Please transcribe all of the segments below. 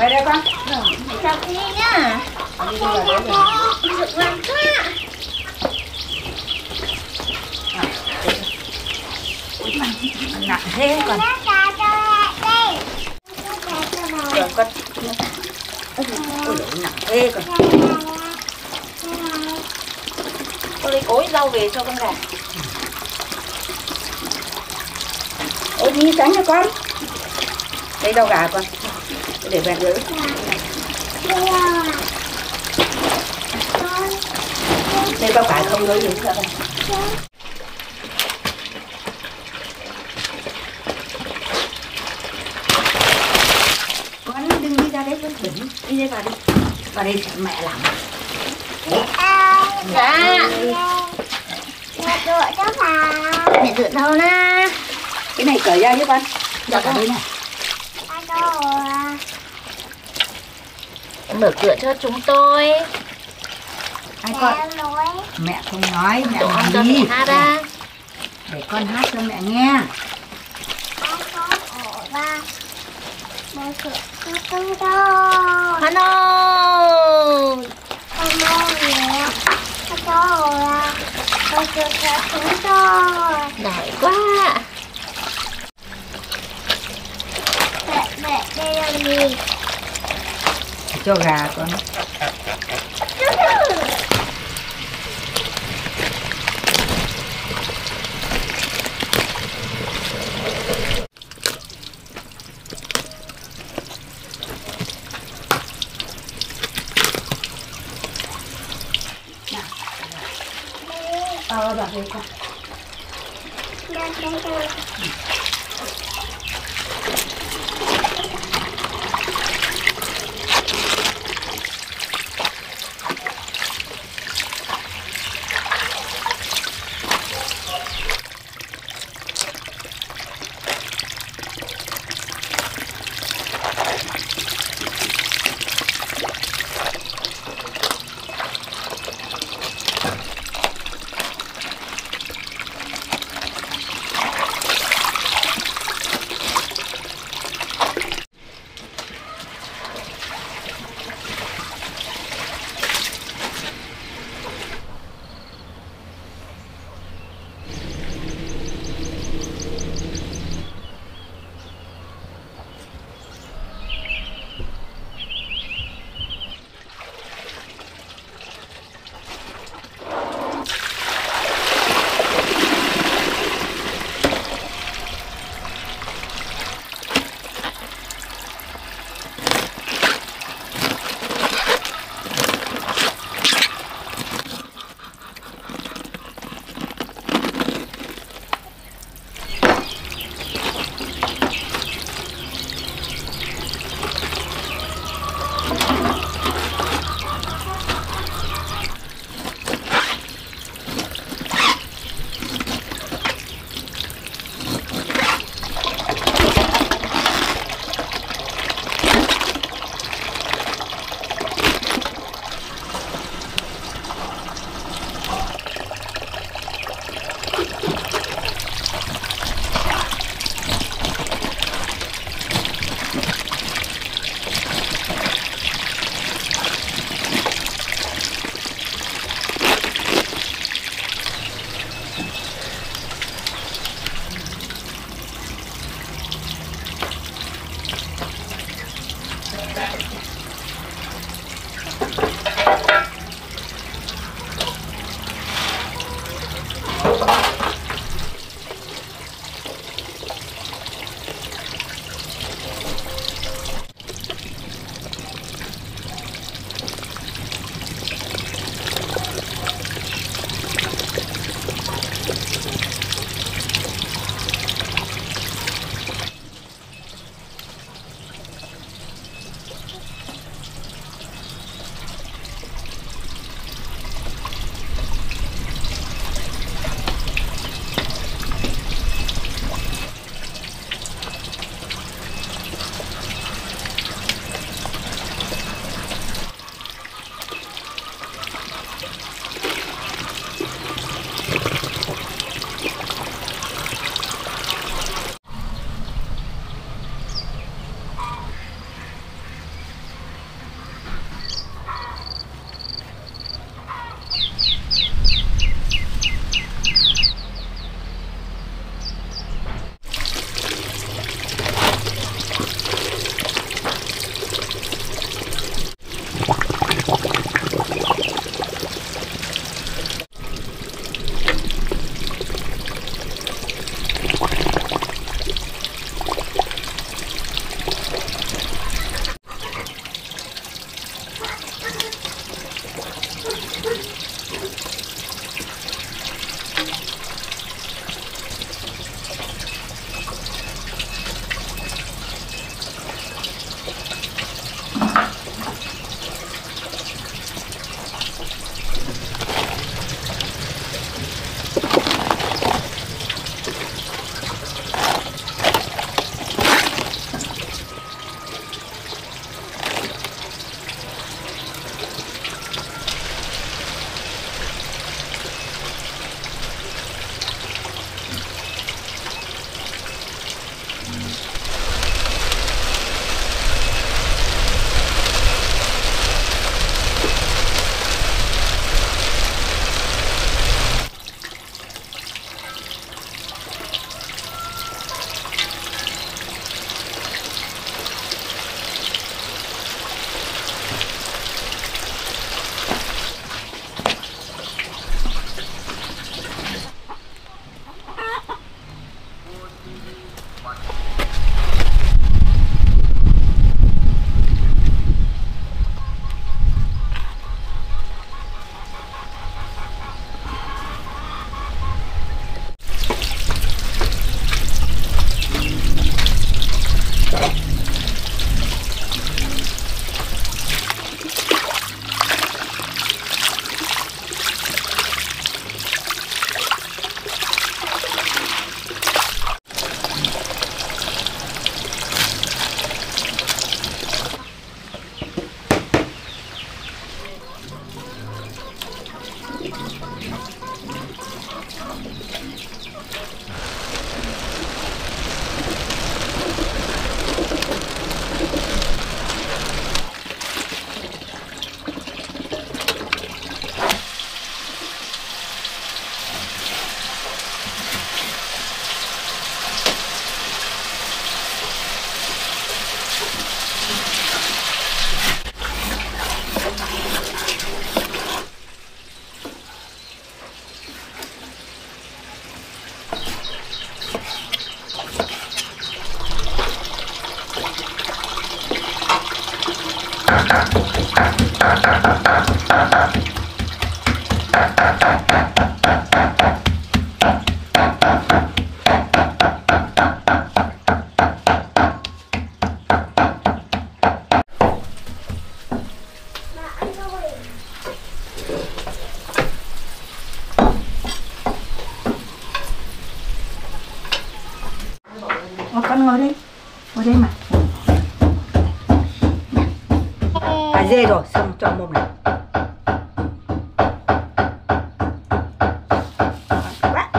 về đây con. Chào đi nhá đi lắm quá nặng thế con. Rồi con. Ôi dồi, nặng thế con. Con lấy cối rau về cho con gà. Ôi đi tránh cho con. Đây đâu gà con để mẹ giữ đây bao cải không lấy được nữa con con đừng đi ra đấy con đừng đi. Đây vào đi. Vào đây sợ mẹ làm. Dạ. Mẹ rửa đâu na cái này cởi ra chứ con. Dạ dạ. con. đây này Mở cửa cho chúng tôi. Hai con? Mẹ không nói mẹ Chỗ con cho mẹ hát á. Để con hát cho mẹ nghe. Hello Đại quá cho gà con à dê rồi xong cho mồm này Quá.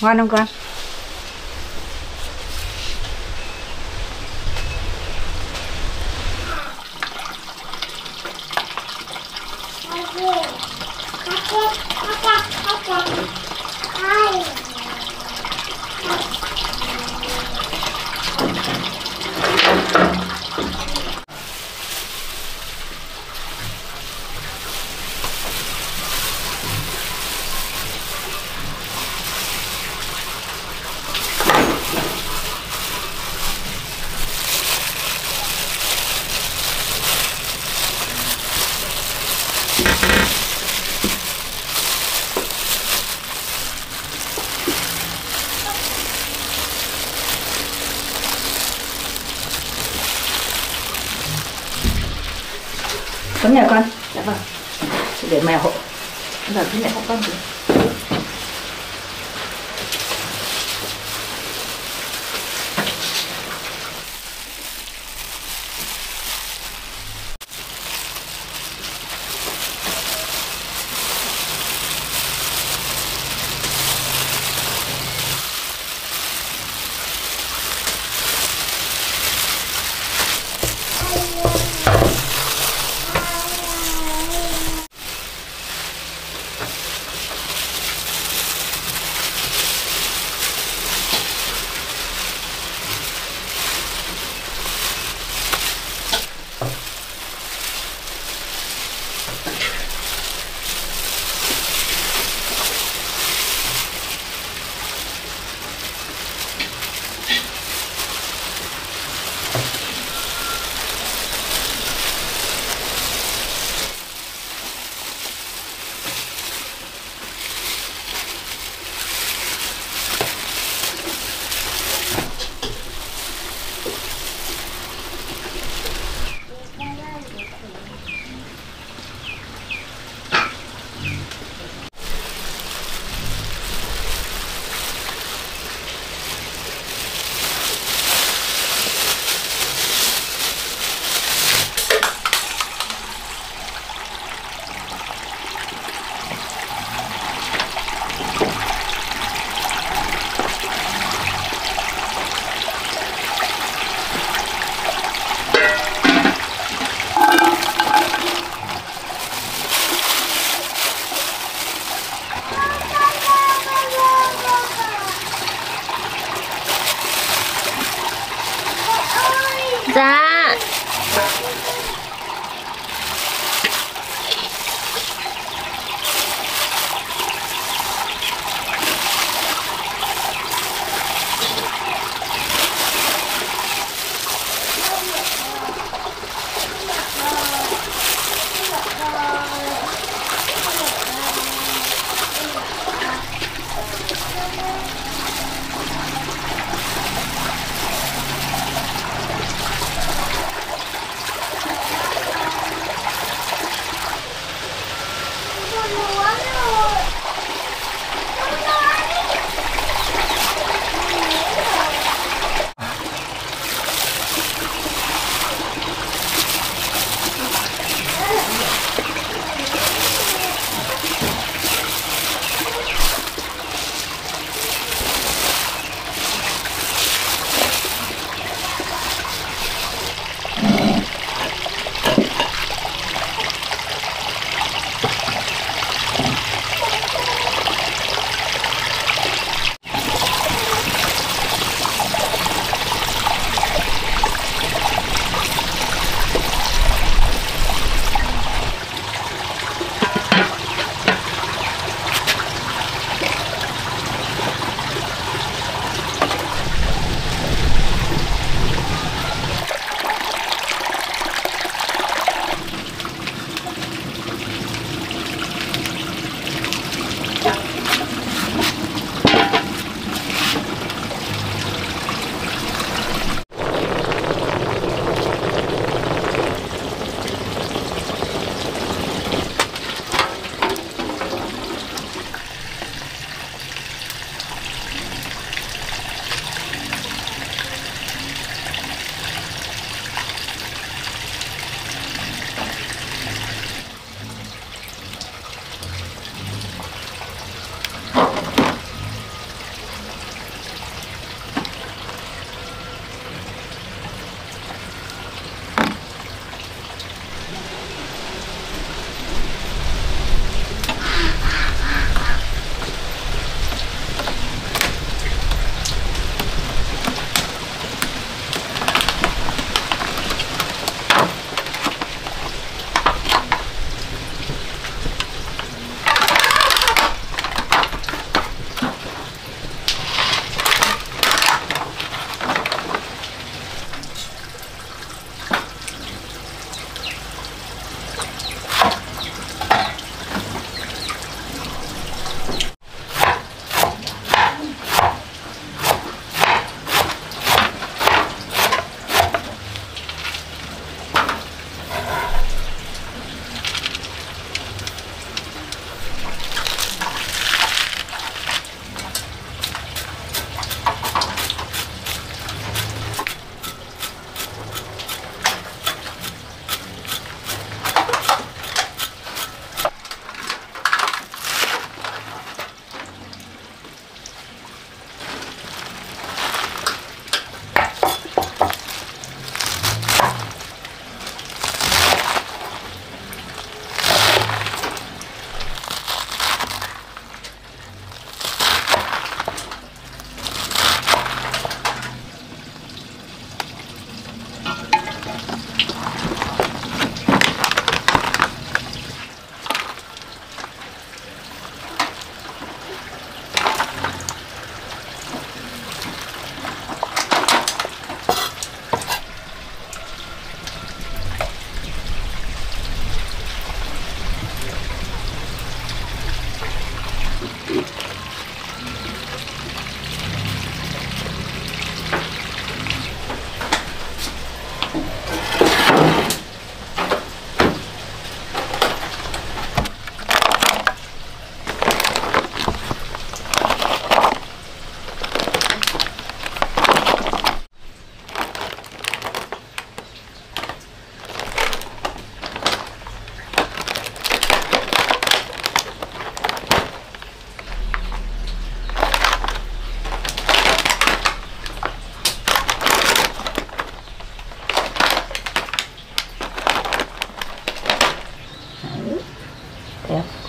Ngon không con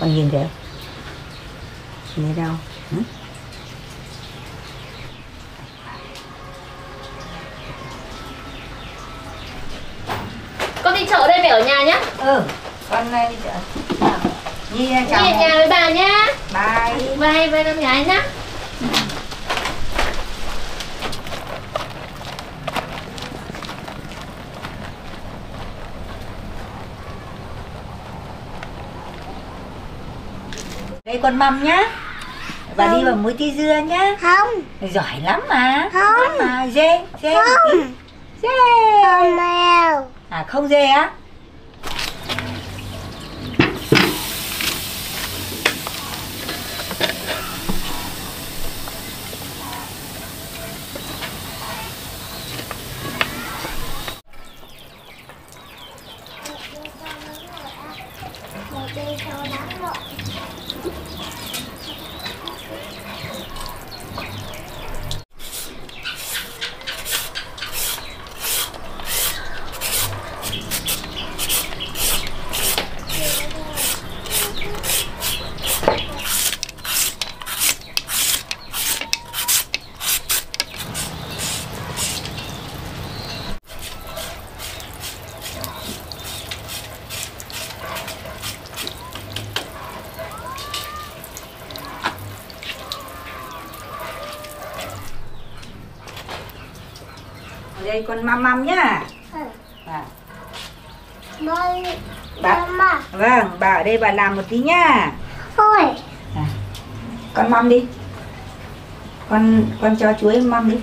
con nhìn kìa. Nhìn thấy đâu? Con đi chợ đây mẹ ở nhà nhá. Ừ con này đi chợ. Nhi ở nhà với bà nhá. Bye. Bye bye con gái nhá con mầm nhá. Bà đi bằng muối tí dưa nhá. Không. Giỏi lắm mà. Không. lắm mà dê dê không. dê. Không mèo. À không dê á con măm măm nhá. À, Bye. bà. vâng bà ở đây bà làm một tí nhá. Thôi. con măm đi. Con con cho chuối măm đi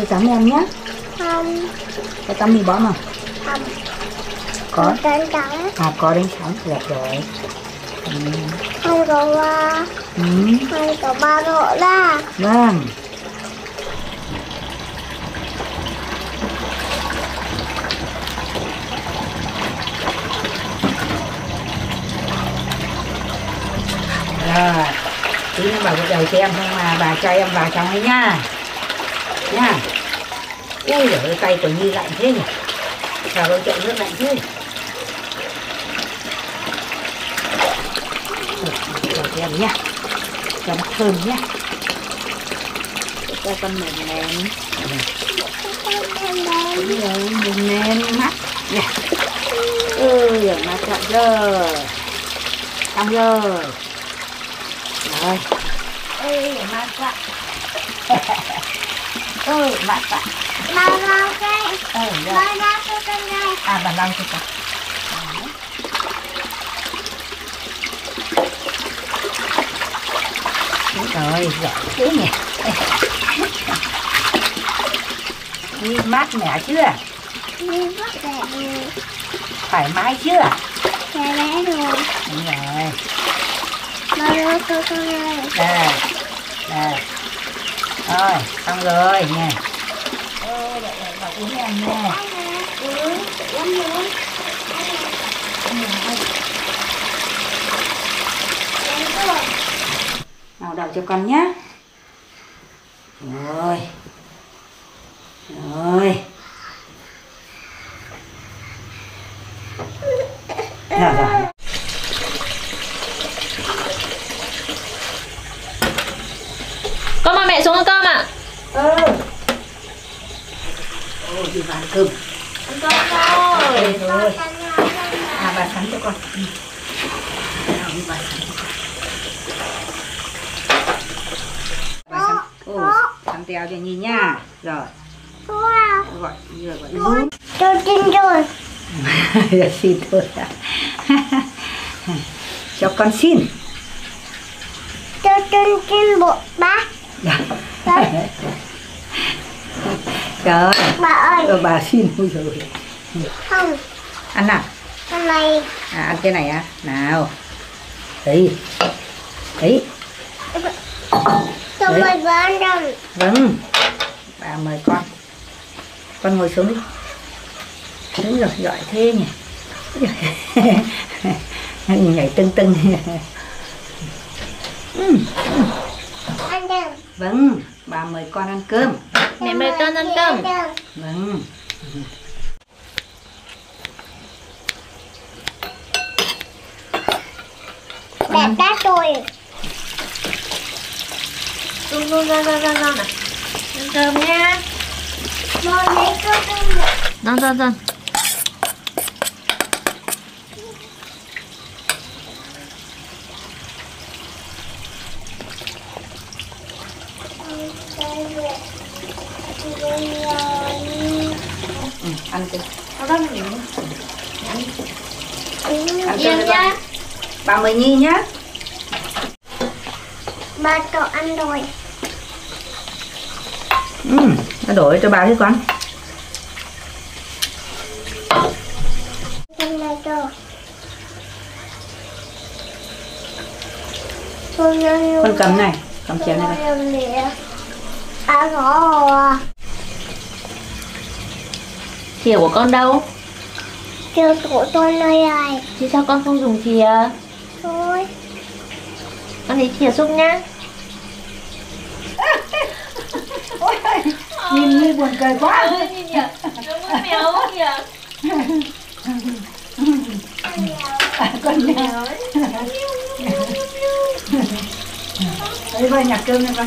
đi tắm em nhé. Không. Cái tắm đi bóng không? Không. Có. Đến trắng À có đến trắng, đẹp dạ, rồi. Ừ. Không ba ừ. cậu ba độ ra Vâng. Rồi, tí nữa bà có đầy cho em không mà bà cho em vào trong ấy nha. Nha ui giời tay của nhi lạnh thế nhỉ? Sao đâu chậu nước lạnh thế cho em nha cho nó thơm nhá. Cho con mềm mềm. Đúng rồi mềm mềm mắt nha ơi giờ mắt chọn rồi xong rồi rồi. Ơi mắt quá. Ơi mắt quá Ba ba cái ờ rồi Ba ba cái cái này à bà lau cho Đúng rồi, giỏi thế nhỉ Đi mát mẻ chưa? Đi bắt đẹp rồi Thoải mái chưa? Trẻ bé rồi. Đúng rồi Đây, đây Rồi, xong rồi đợi, đợi, nè. Ừ, lắm Nào đầu cho con nhá Rồi Rồi Rồi rồi Con mời mẹ xuống ăn cơm ạ. Ừ Ôi, đi vào ăn cơm Ăn cơm rồi. rồi À bà sắn cho con ừ. Nào đi bà sắn cho con Bà sắn Ồ, sắn teo cho Nhi nha Rồi, Wow giờ rút Tôi tin rồi. Dạ, xin thôi. Cho con xin. Tôi tin tin bộ bác. Dạ. trời Bà ơi. Ờ, bà xin ôi rồi. Không. Ăn nào. Hôm nay à, ăn cái này à nào. Đấy. Đấy. Tôi Đấy. mới bán rồi. Vâng. Bà mời con con ngồi xuống đi. Đúng rồi giỏi thế nhỉ. Nhảy tưng tưng. Ừm, Ăn đừng vâng bà mời con ăn cơm. Mẹ mời con ăn cơm. vâng. Đẹp đã rồi Run run run run run run à. Ăn cơm nha. Rồi lấy cơ cơm được Run run run. ừ, ăn cơm ăn cơm Yên với nhá con. bà mời nhi nhá Ba cậu ăn rồi ừ, nó đổi cho bà thế con. Con cầm này cầm chén này nay À Thìa của con đâu? Chưa của tôi nơi này. Chứ sao con không dùng thìa? Thôi. Con lấy thìa giúp nhá. nhìn như buồn cười quá nhìn nhỉ. Đúng mèo kìa. con mèo đấy ba nhặt cơm này đâu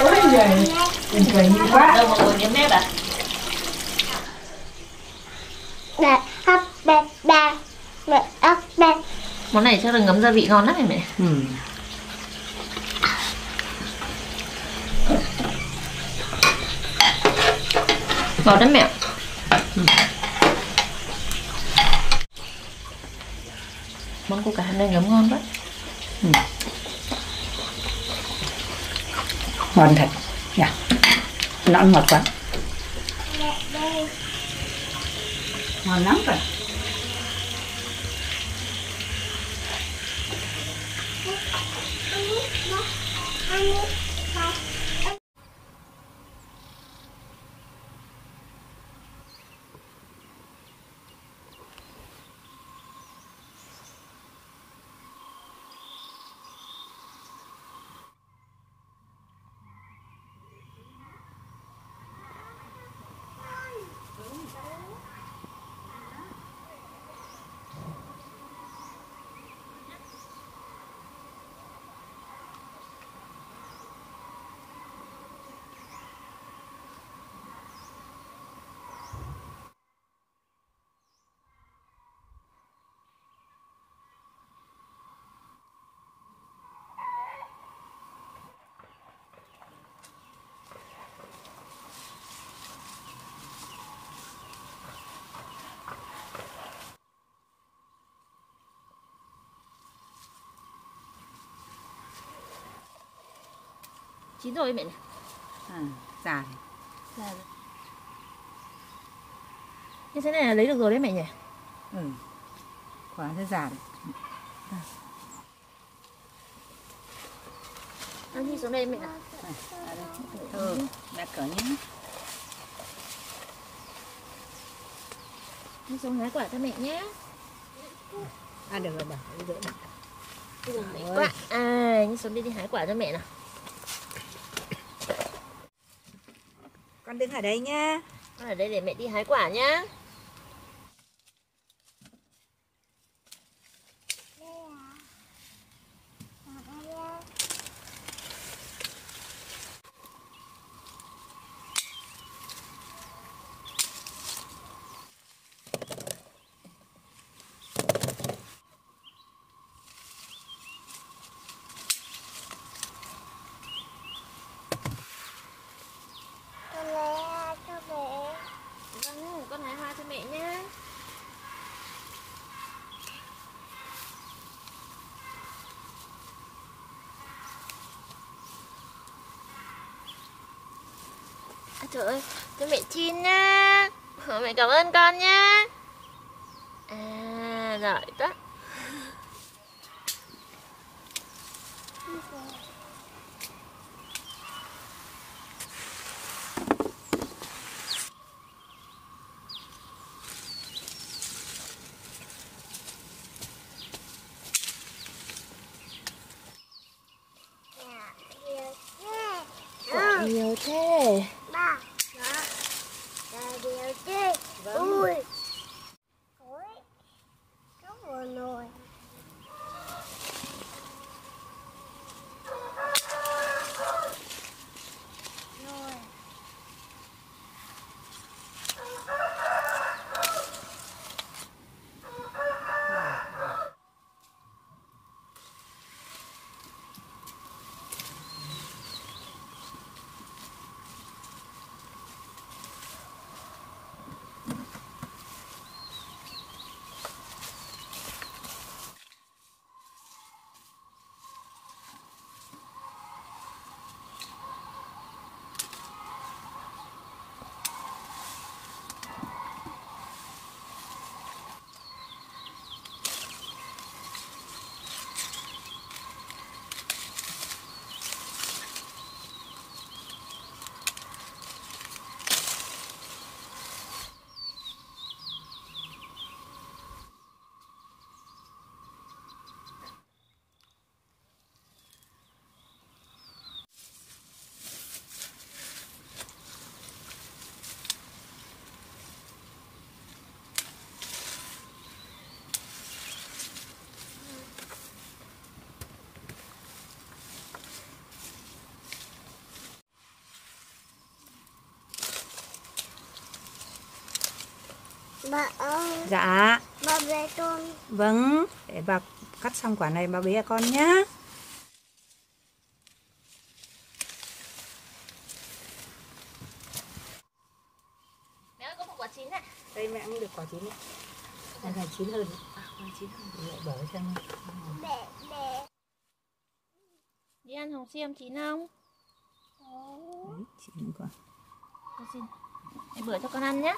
ôi giời buồn cười như quá Đâu mà ngồi nhấm nếp à? Để hấp bẹt bẹt Để hấp bẹt Món này chắc là ngấm gia vị ngon lắm này mẹ. ừ. Ngọt đấy mẹ. Món của cả hai này ngấm ngon quá. ngon thật nhỉ nó ăn ngọt quá ngon lắm rồi Mommy. Chín rồi mẹ này à, già này. là như thế này là lấy được rồi đấy mẹ nhỉ? Ừ quả nó già này. ăn đi xuống đây mẹ nào ừ mẹ cởi nhé. Đi xuống hái quả cho mẹ nhé. À được rồi đặt đi xuống hái quả. À đi xuống đi đi hái quả cho mẹ nào con đứng ở đây nhá. Con ở đây để mẹ đi hái quả nhá con lấy cho mẹ vâng con hái hoa cho mẹ nhá À, trời ơi, cho mẹ chín nha Mẹ cảm ơn con nha À, giỏi quá. Bà ơi. Dạ. Bà về con. Vâng để bà cắt xong quả này bà bế con nhá. Mẹ có một quả chín này. Đây mẹ cũng được quả chín này là chín hơn. À, quả chín hơn. Lại bỏ cho nó mẹ mẹ. Đi ăn hồng xiêm chín không? đấy chín quả Con xin. Mẹ bữa cho con ăn nhé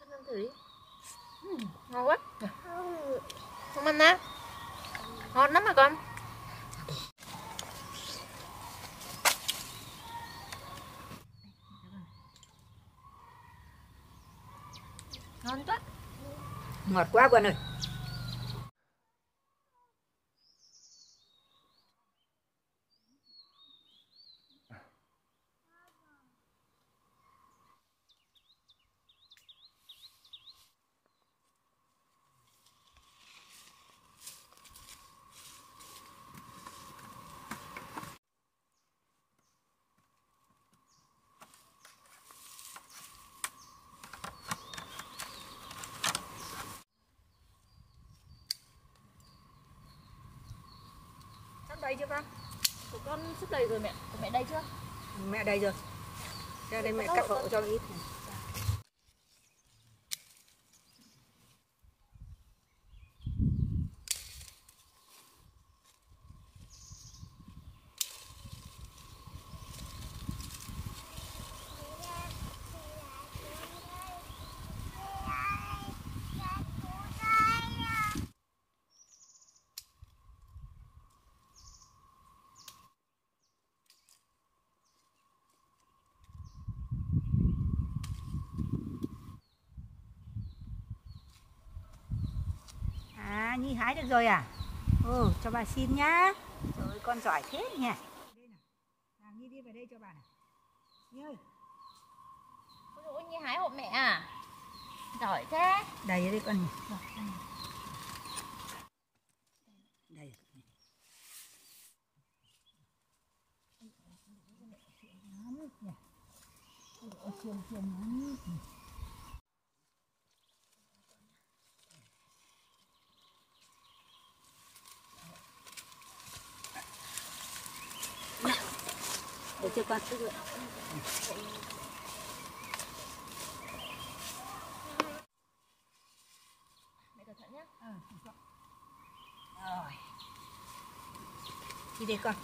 con ăn thử đi uhm, Ngon quá Không ăn á Ngon lắm mà con Ngon quá ngọt quá con ơi. Đầy rồi mẹ mẹ đây chưa? mẹ đây rồi ra đây mẹ cắt hộ cho ít này. À Nhi hái được rồi à? Ừ, cho bà xin nhá. Rồi con giỏi thế nhỉ. Đây nào. Nào Nhi đi về đây cho bà nào. Nhi ơi, Ôi Nhi hái hộ mẹ à? Giỏi thế. đầy ở đây con nhỉ. Rồi, đây này. Đây. Lắm nhỉ. Ôi, Chiên chiên lắm để cho Mẹ cẩn thận nhé. rồi đi đây con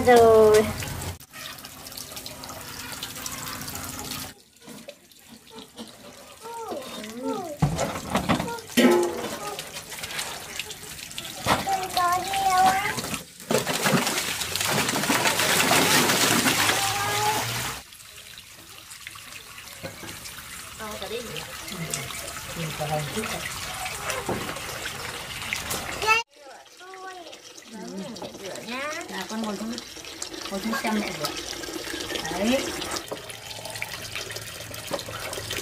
À, về nhà rồi. Đừng có nhiều á. Ờ, cả đi. Rửa nhá. là con ngồi xuống ngồi xuống xem mẹ rửa đấy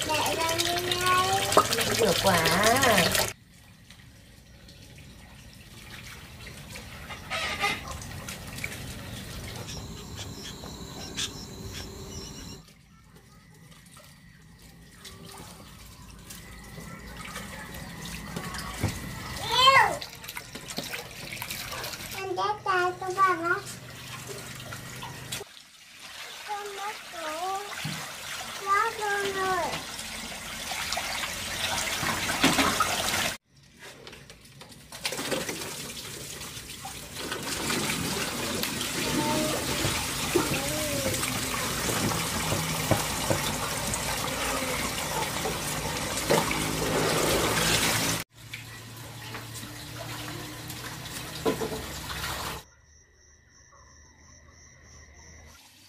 Mẹ đang đi ngay. Rửa quả. Yêu. Con ghét tay của bà nó. Con mất cổ. Nó luôn rồi.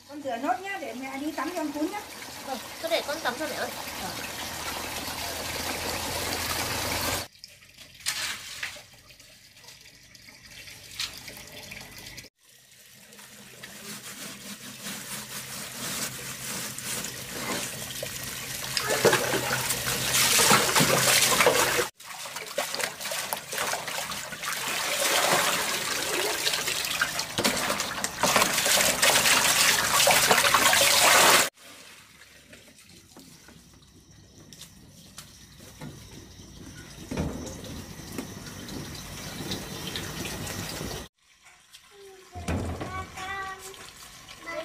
con rửa nốt nhá để mẹ đi tắm cho con cún nhá Vâng, cứ để con tắm cho mẹ ơi.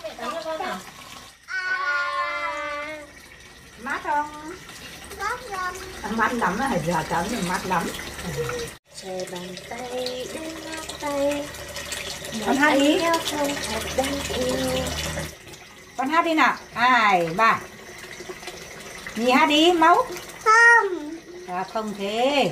Mẹ tắm cho con nào. À. mát không Gót rồng. À, mát lắm á giờ tắm thì mát lắm Xòe bàn tay, đưa ngón tay. con hát đi Nhau không thật đáng yêu. con hát đi nào hai ba nhì hát đi máu Không. à không thế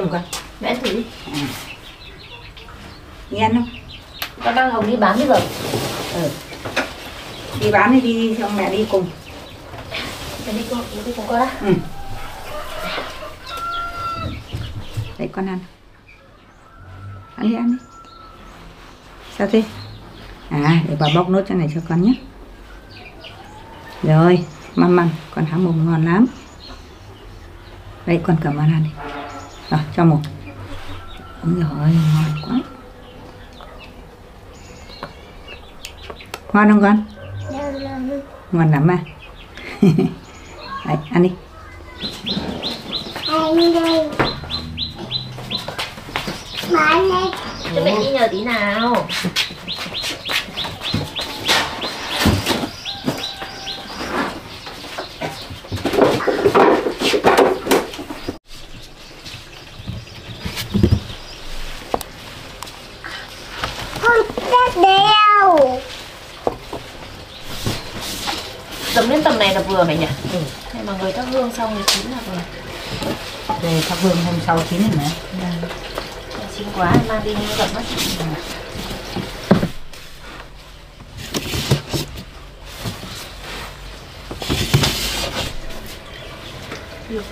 con? Mẹ ăn thử đi. Nghe ăn không? Con đang Hồng đi bán bây giờ đi bán đi đi xong mẹ đi cùng. Mẹ đi con, đi cùng con á. Ừ. đấy con ăn. Ăn đi ăn đi. Sao thế? À để bà bóc nốt cho này cho con nhé. Rồi măm măm con há mồm ngon lắm. Đấy con cầm ăn ăn đi cho một. Ôi rồi ngon quá. Ngon không con? Ngon lắm à đấy ăn đi anh đây bán đây Cho mẹ đi nhờ tí nào con tết đeo Dấm đến tầm này là vừa mẹ nhỉ? Ừ. Thế mà người thắp hương xong thì chín là vừa. Về thắp hương hôm sau chín rồi Mà. Chín quá mang đi nó dập mất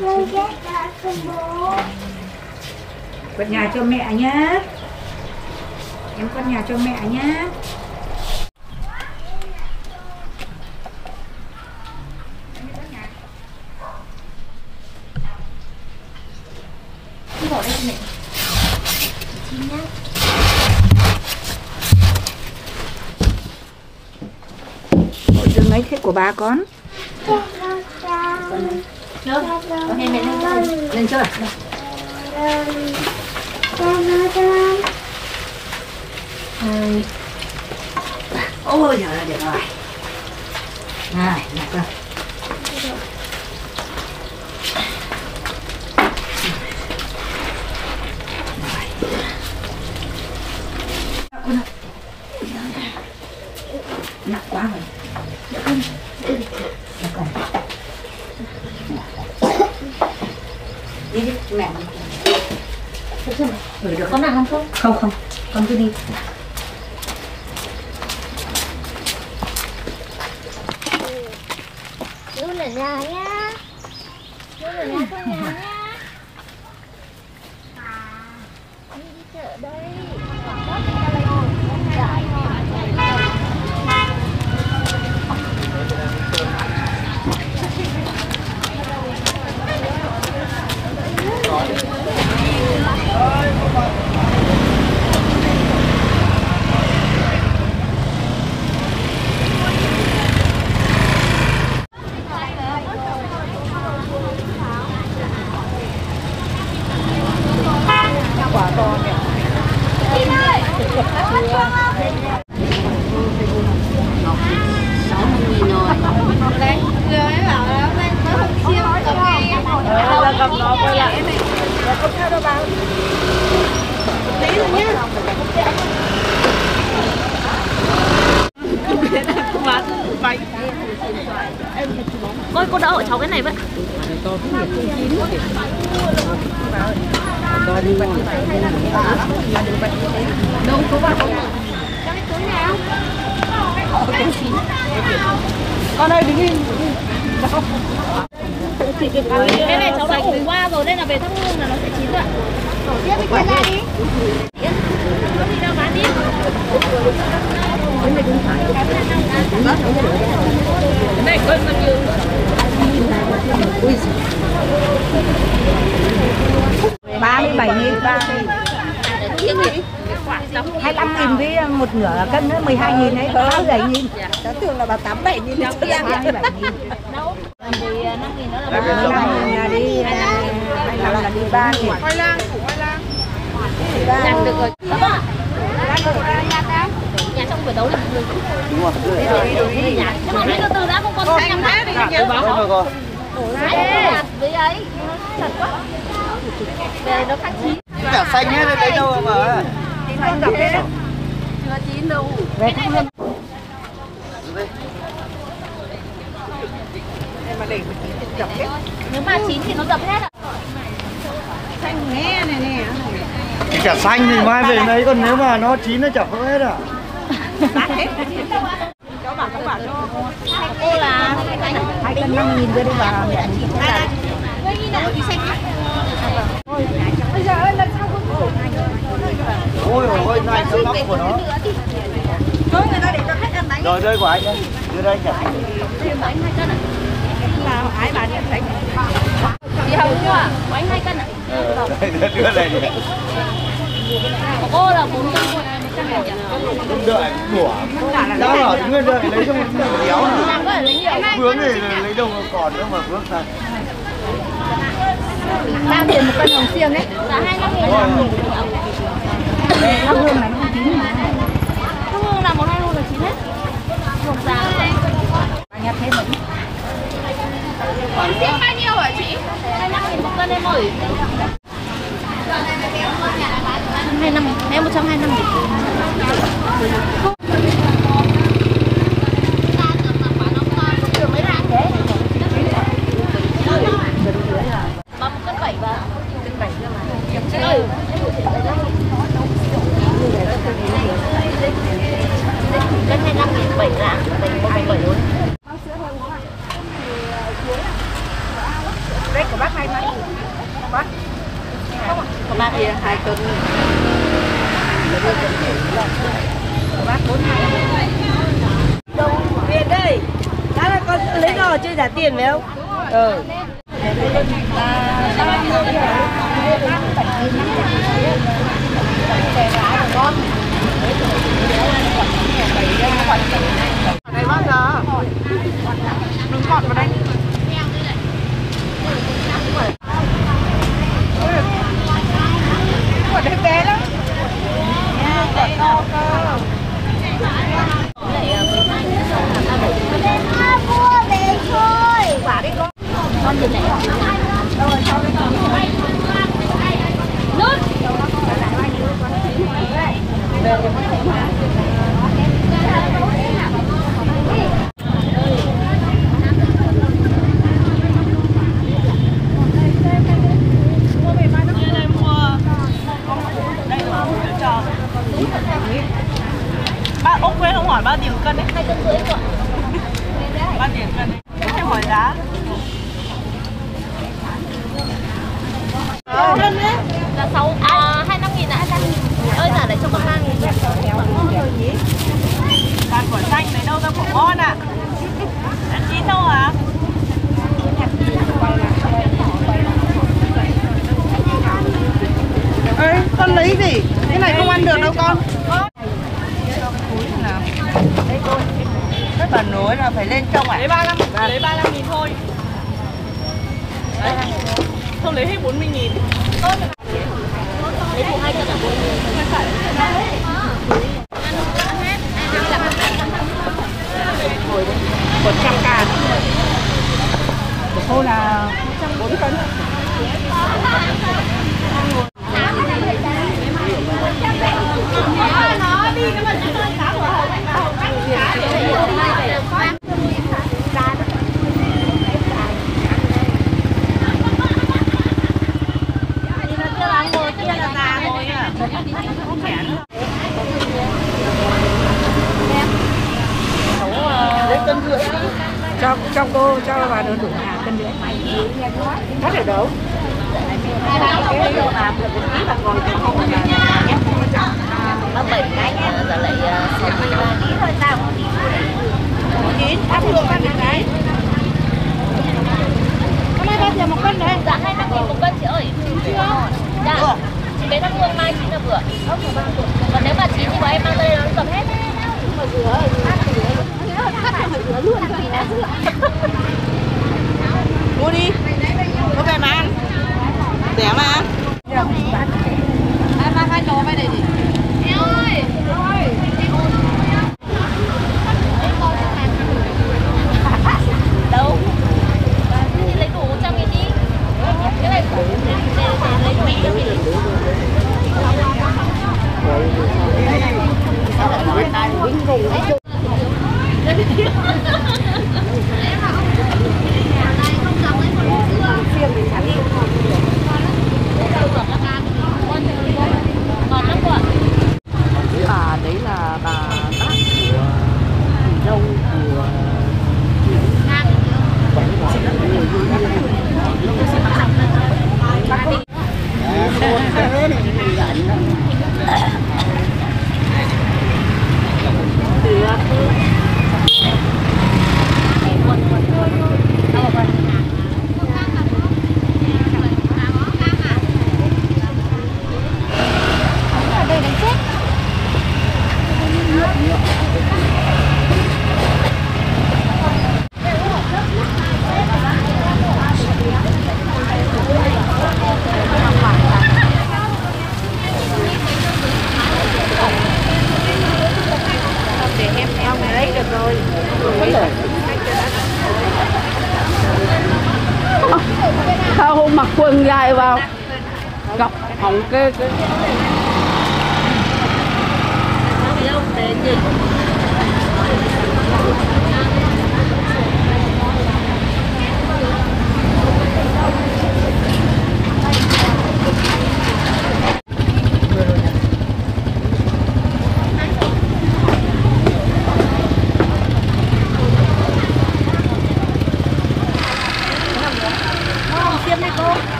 bố quét nhà cho mẹ nhé em quét nhà cho mẹ nhé Đi bỏ đây cho mẹ Chín nhá Ôi, ba bà con Con mẹ lên chơi lên chơi ôi giờ là được rồi. Này nhặt ra nặng quá rồi Được không? Được rồi. đi đi mẹ ừ, được Con nào không không? Còn nếu mà nó chín nó chả vỡ hết à cô là hai cân năm nghìn đưa đi vào nhận ôi ôi này cái nóc của nó. Rồi đây của anh đây. Đưa đây nhỉ chị hồng chưa ạ của anh hai cân ạ ờ, đây đây, đưa đây nhỉ cô là bốn cân một trăm đợi của đã bảo đứng đợi lấy cho một kéo làm có thể lấy nhiều lấy đâu còn nữa mà vướng ra ba tiền một cân hồng xiên đấy là hai năm nghìn đồng hương này nó không chín mà Thắp hương là một hai hương là chín hết một giá anh nhặt thêm một ít còn riêng bao nhiêu hả chị? Hai năm nghìn một cân em ơi hai năm em một trăm hai năm nghìn Mà một cân bảy và cân bảy cơ mà. Ừ. Cân hai năm nghìn bảy giá, bảy một bảy luôn. đấy của bác hai mấy bác Của bạn thì hai cân. bác bốn hai Tiền đây Đã là con lấy đò chơi trả tiền phải không?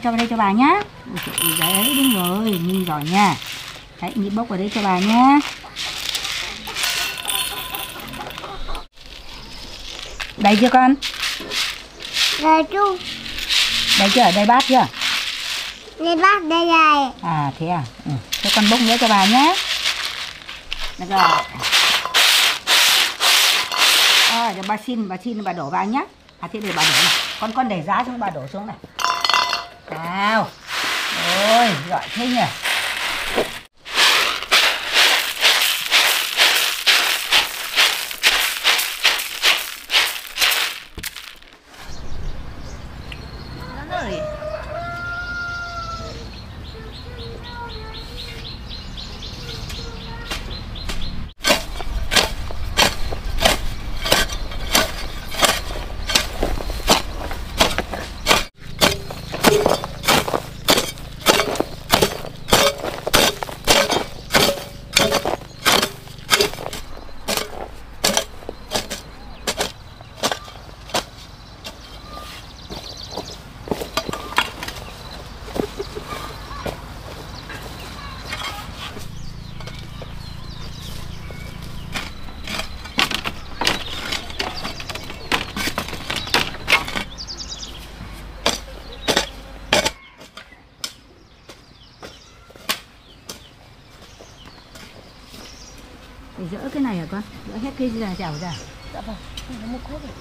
cho vào đây cho bà nhá. Đấy đúng rồi nhìn giỏi nha. Đấy nhị bốc vào đây cho bà nhá. Đầy chưa con? Đầy chú. Đầy chưa? Đầy bát chưa? Đây bát đây này à thế à? Ừ. thế con bốc nữa cho bà nhé được rồi. À, bà xin bà xin bà đổ vào nhá. À thế để bà đổ này. Con con để giá xuống bà đổ xuống này. Nào. Ôi giỏi thế nhỉ? Dỡ hết cái là chảo ra Dạ vâng, nó một khúc rồi.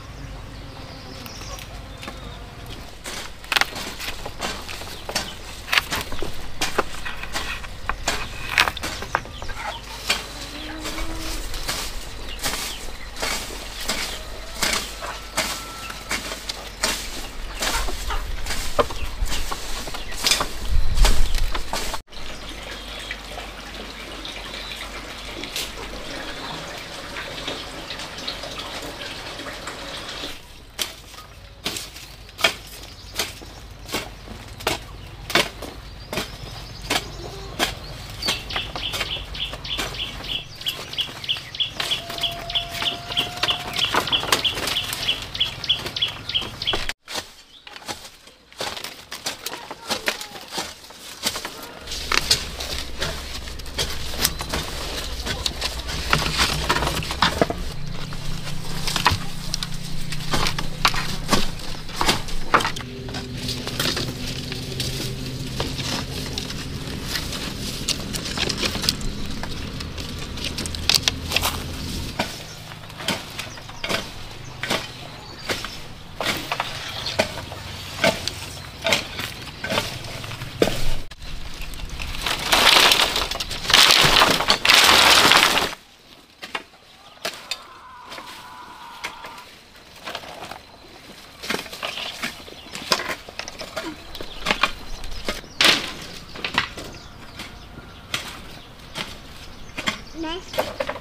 Mẹ,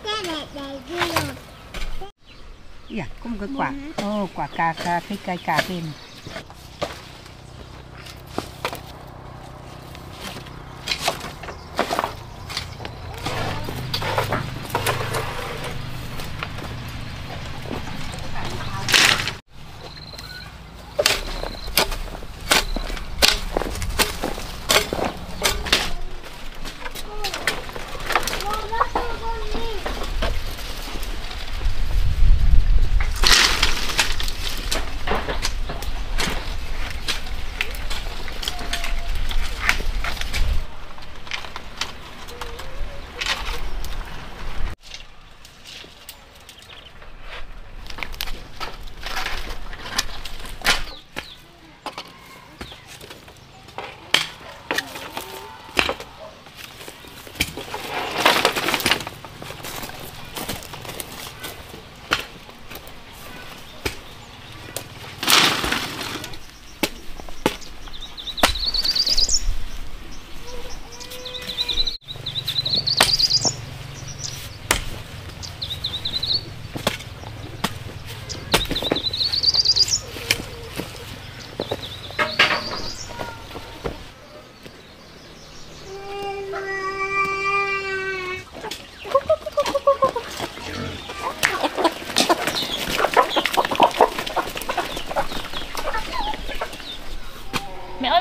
cái này đầy dư rồi. dạ có một cái quả ô quả cà cà cái cây cà bên Mẹ ơi, mẹ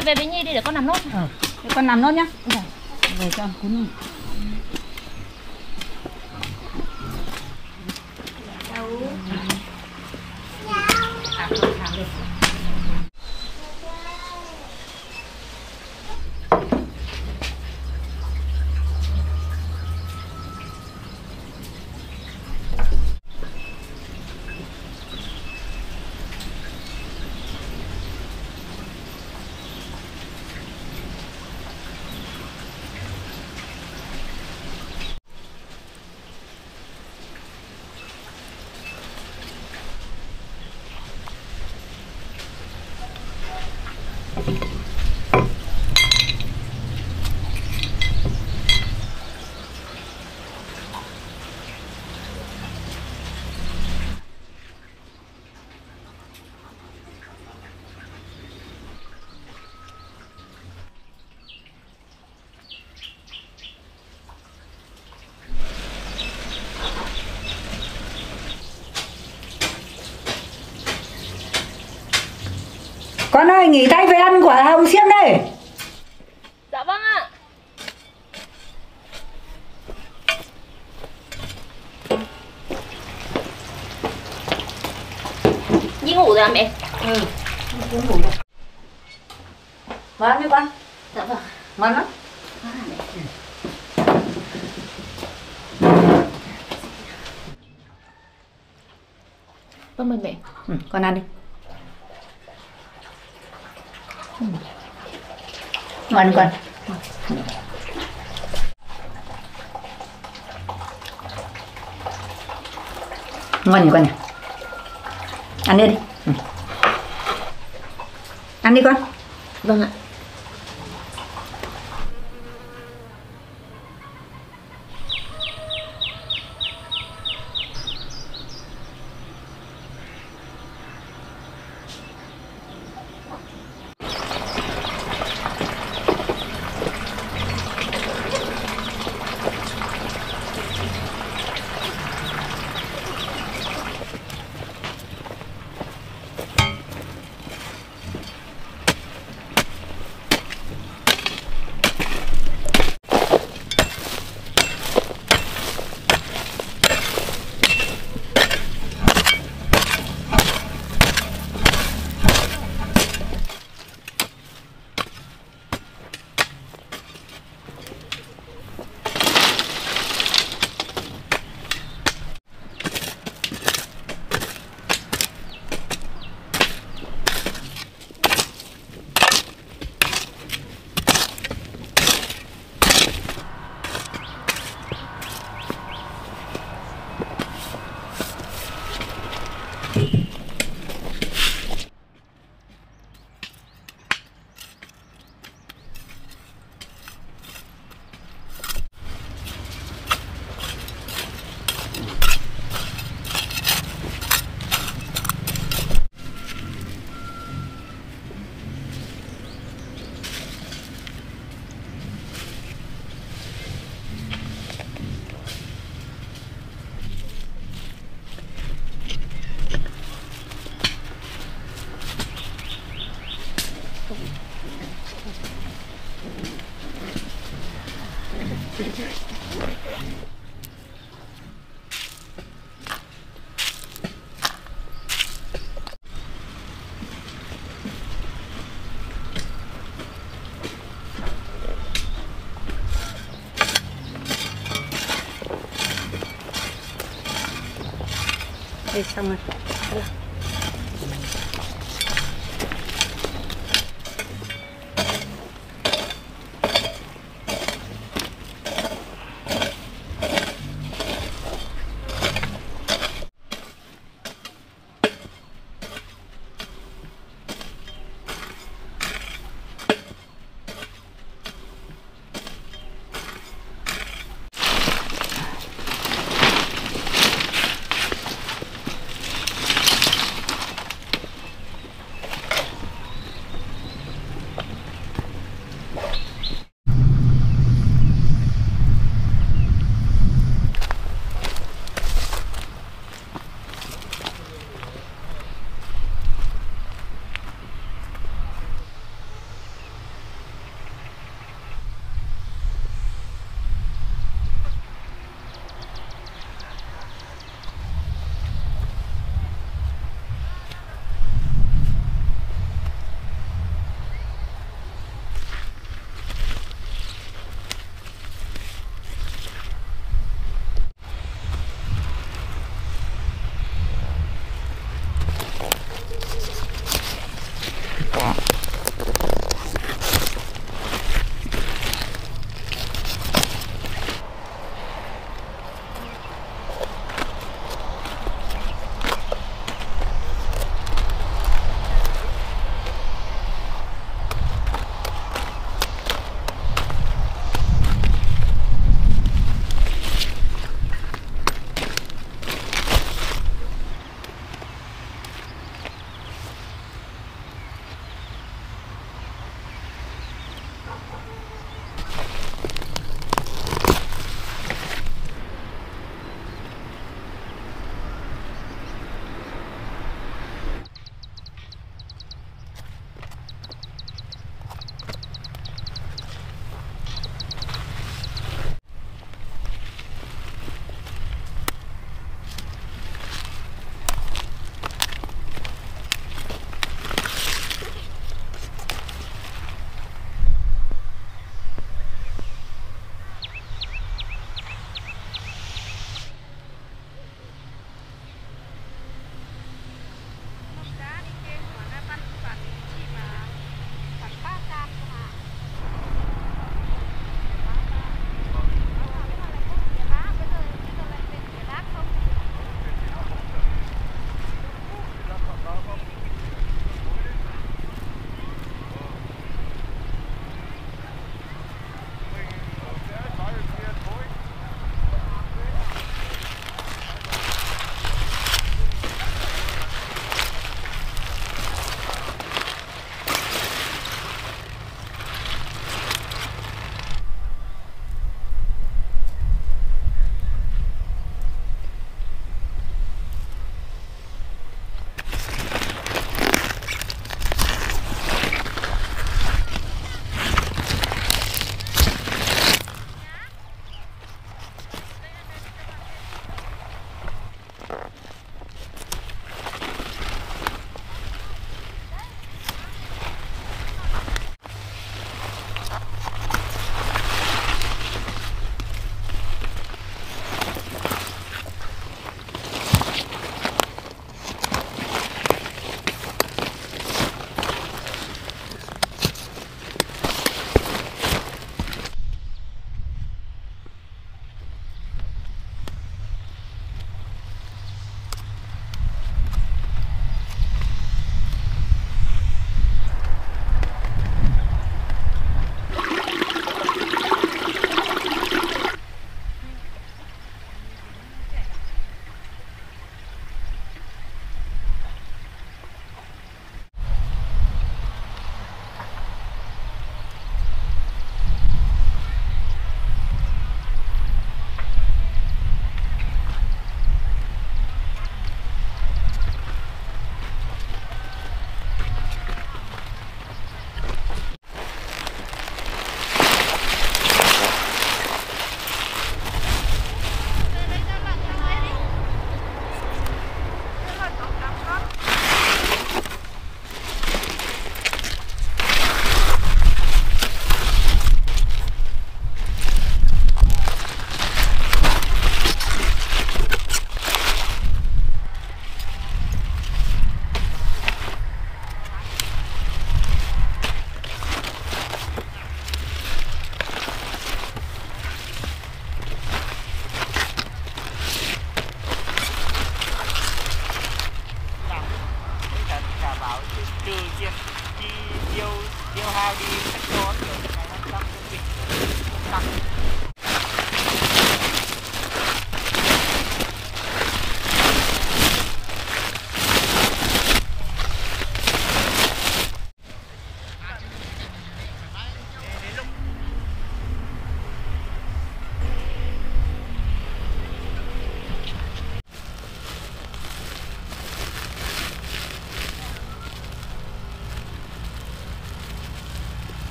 về với Nhi đi để con nằm nốt. ờ. Thế con nằm nốt nhá. Về cho con cún này nghỉ tay về ăn quả hồng xiêm đây. Dạ vâng ạ. Đi ngủ rồi à mẹ? Ừ đi ngủ rồi. Mà ăn con. Dạ vâng. Mà ăn lắm. Vâng mời mẹ. Ừ, con ăn đi. Ăn con ngon nhỉ con nhỉ? Ăn đi đi. Ừ. ăn đi con. Vâng ạ. Đây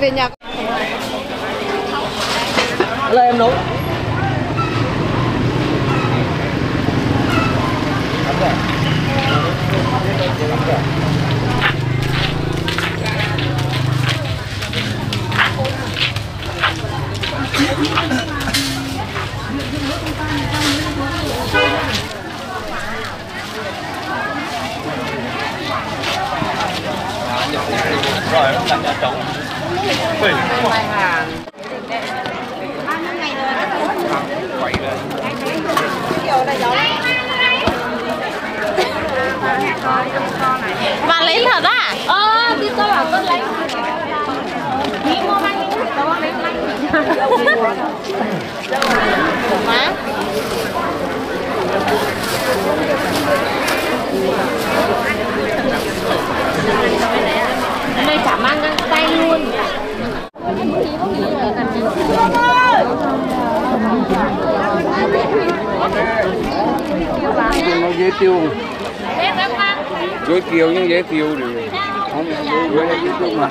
về nhà. Là em nấu rồi nó là nhà trống Quỷ. quậy lên Bà lấy thật à? Ờ, thì tôi bảo con lấy Nghĩ mua mang đi Đâu lấy Má Đây chả mang găng tay luôn nó dễ tiêu chuối kiều nhưng dễ tiêu thì không chuối là dễ tiêu mà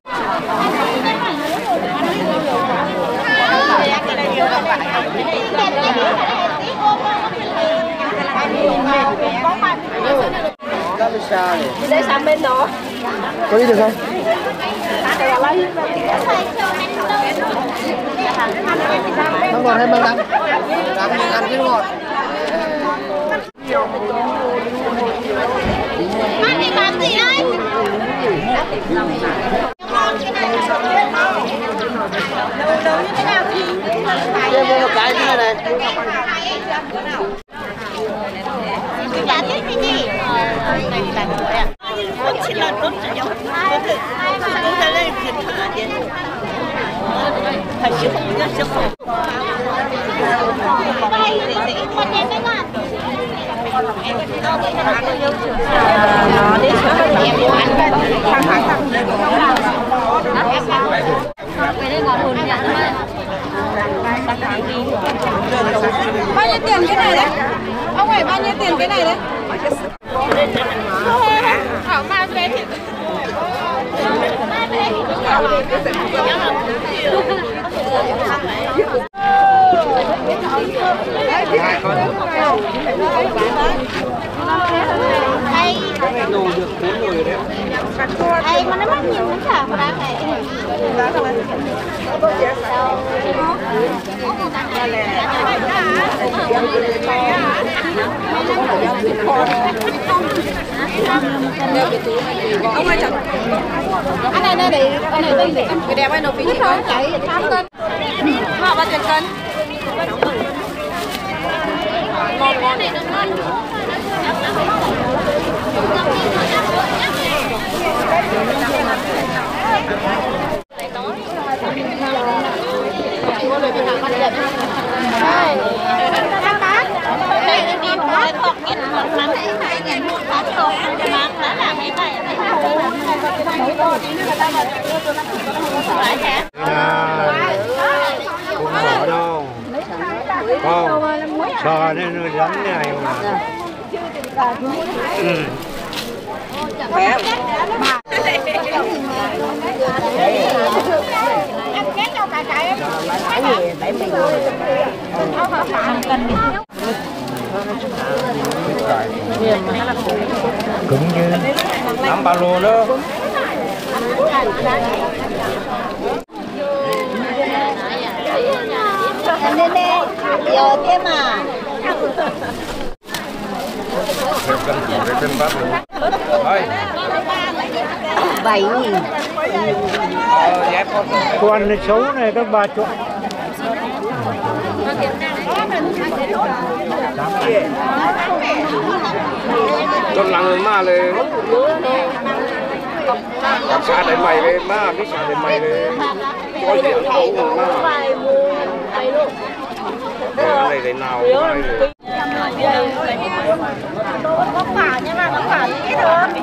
thì Để sang bên đó có đi được không nó còn thêm bằng đắng đắng ăn chứ ngọt Anh đi bán gì đấy? Ngon cái này như thế nào thì cái một cái như này này Giá thích cái gì? Con chỉ là đốt Cũng sẽ lên thịt hả chị? Phải chịu không biết chịu không. Nó đi xuống em đi ăn thằng thằng thằng Bao nhiêu tiền cái này đấy? Ông ơi, bao nhiêu tiền cái này đấy? Thảo mai về thì Ê, mà nó mắc nhiều lắm sao mà đang này anh này đây để anh này đây để cái đẹp anh nộp phí chị không chạy tám cân họ bao tiền cân. đây nó đi một thọc ít một lắm. Phát tổ mang đã làm cái này. Phải hả? Không sò nên nó rắn này mà ừ. cứng như nắm ba lô đó Anh lên đây, giờ thế mà theo cân của cái cân bát rồi thôi bảy nghìn con này xấu này các bà chọn con lăng mà lên làm sao để mày lên má biết sao để mày lên? Có chuyện đâu mà này thế nào có quả nhưng mà có quả ít hơn.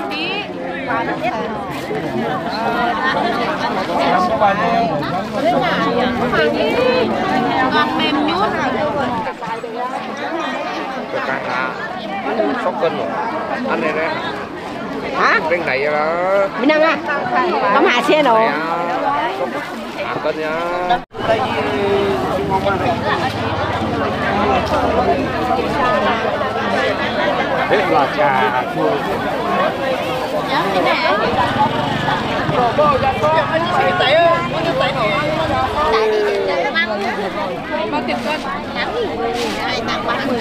Quả nó ít. Còn mềm nhút. cái cái hả sóc cân rồi ăn này đây hả bên này là mình ăn à hạ xe à cân nhá đây thế là trà chua nhớ thế này Tại đi được 5 Bao tiền cân? 8 nghìn 2, 8, 30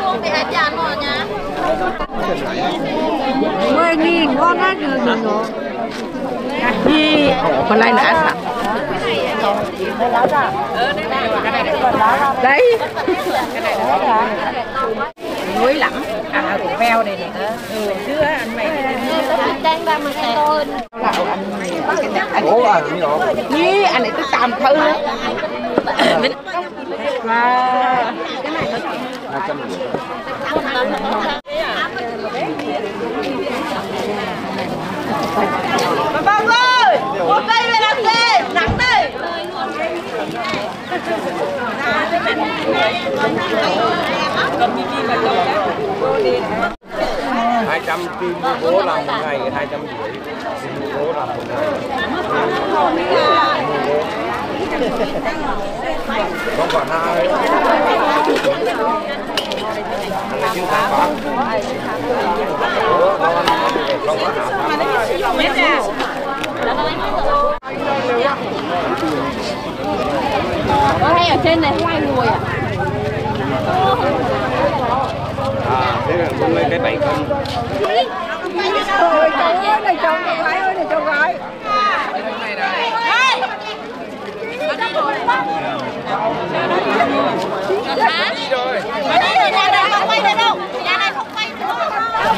hoa. Nhặt luôn bị hai chán rồi nha. mười nghìn ngon á người nghìn ngon đi còn lại là ăn đấy nuối lắm à của veo này này ừ chưa anh mày Đang ba mươi thôi. anh à cái anh Ý, anh ấy tôi tạm thử nữa và hai trăm Bà ơi, một cây về làm gì? Nắng đây. hai trăm kim bố làm một ngày hai trăm rưỡi bố làm một ngày không còn hai chứ có Ủa, không ăn không có hảo có hay ở trên này hai người à à thế là cũng lấy cái Hả? Ở đây là nhà này không quay đâu Nhà này không quay được đâu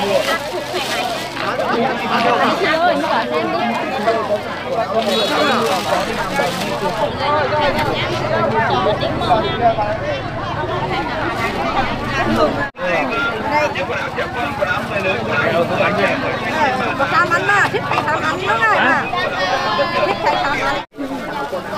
Có tam anh á, thích cái tam anh đó này mà Thích cái tam anh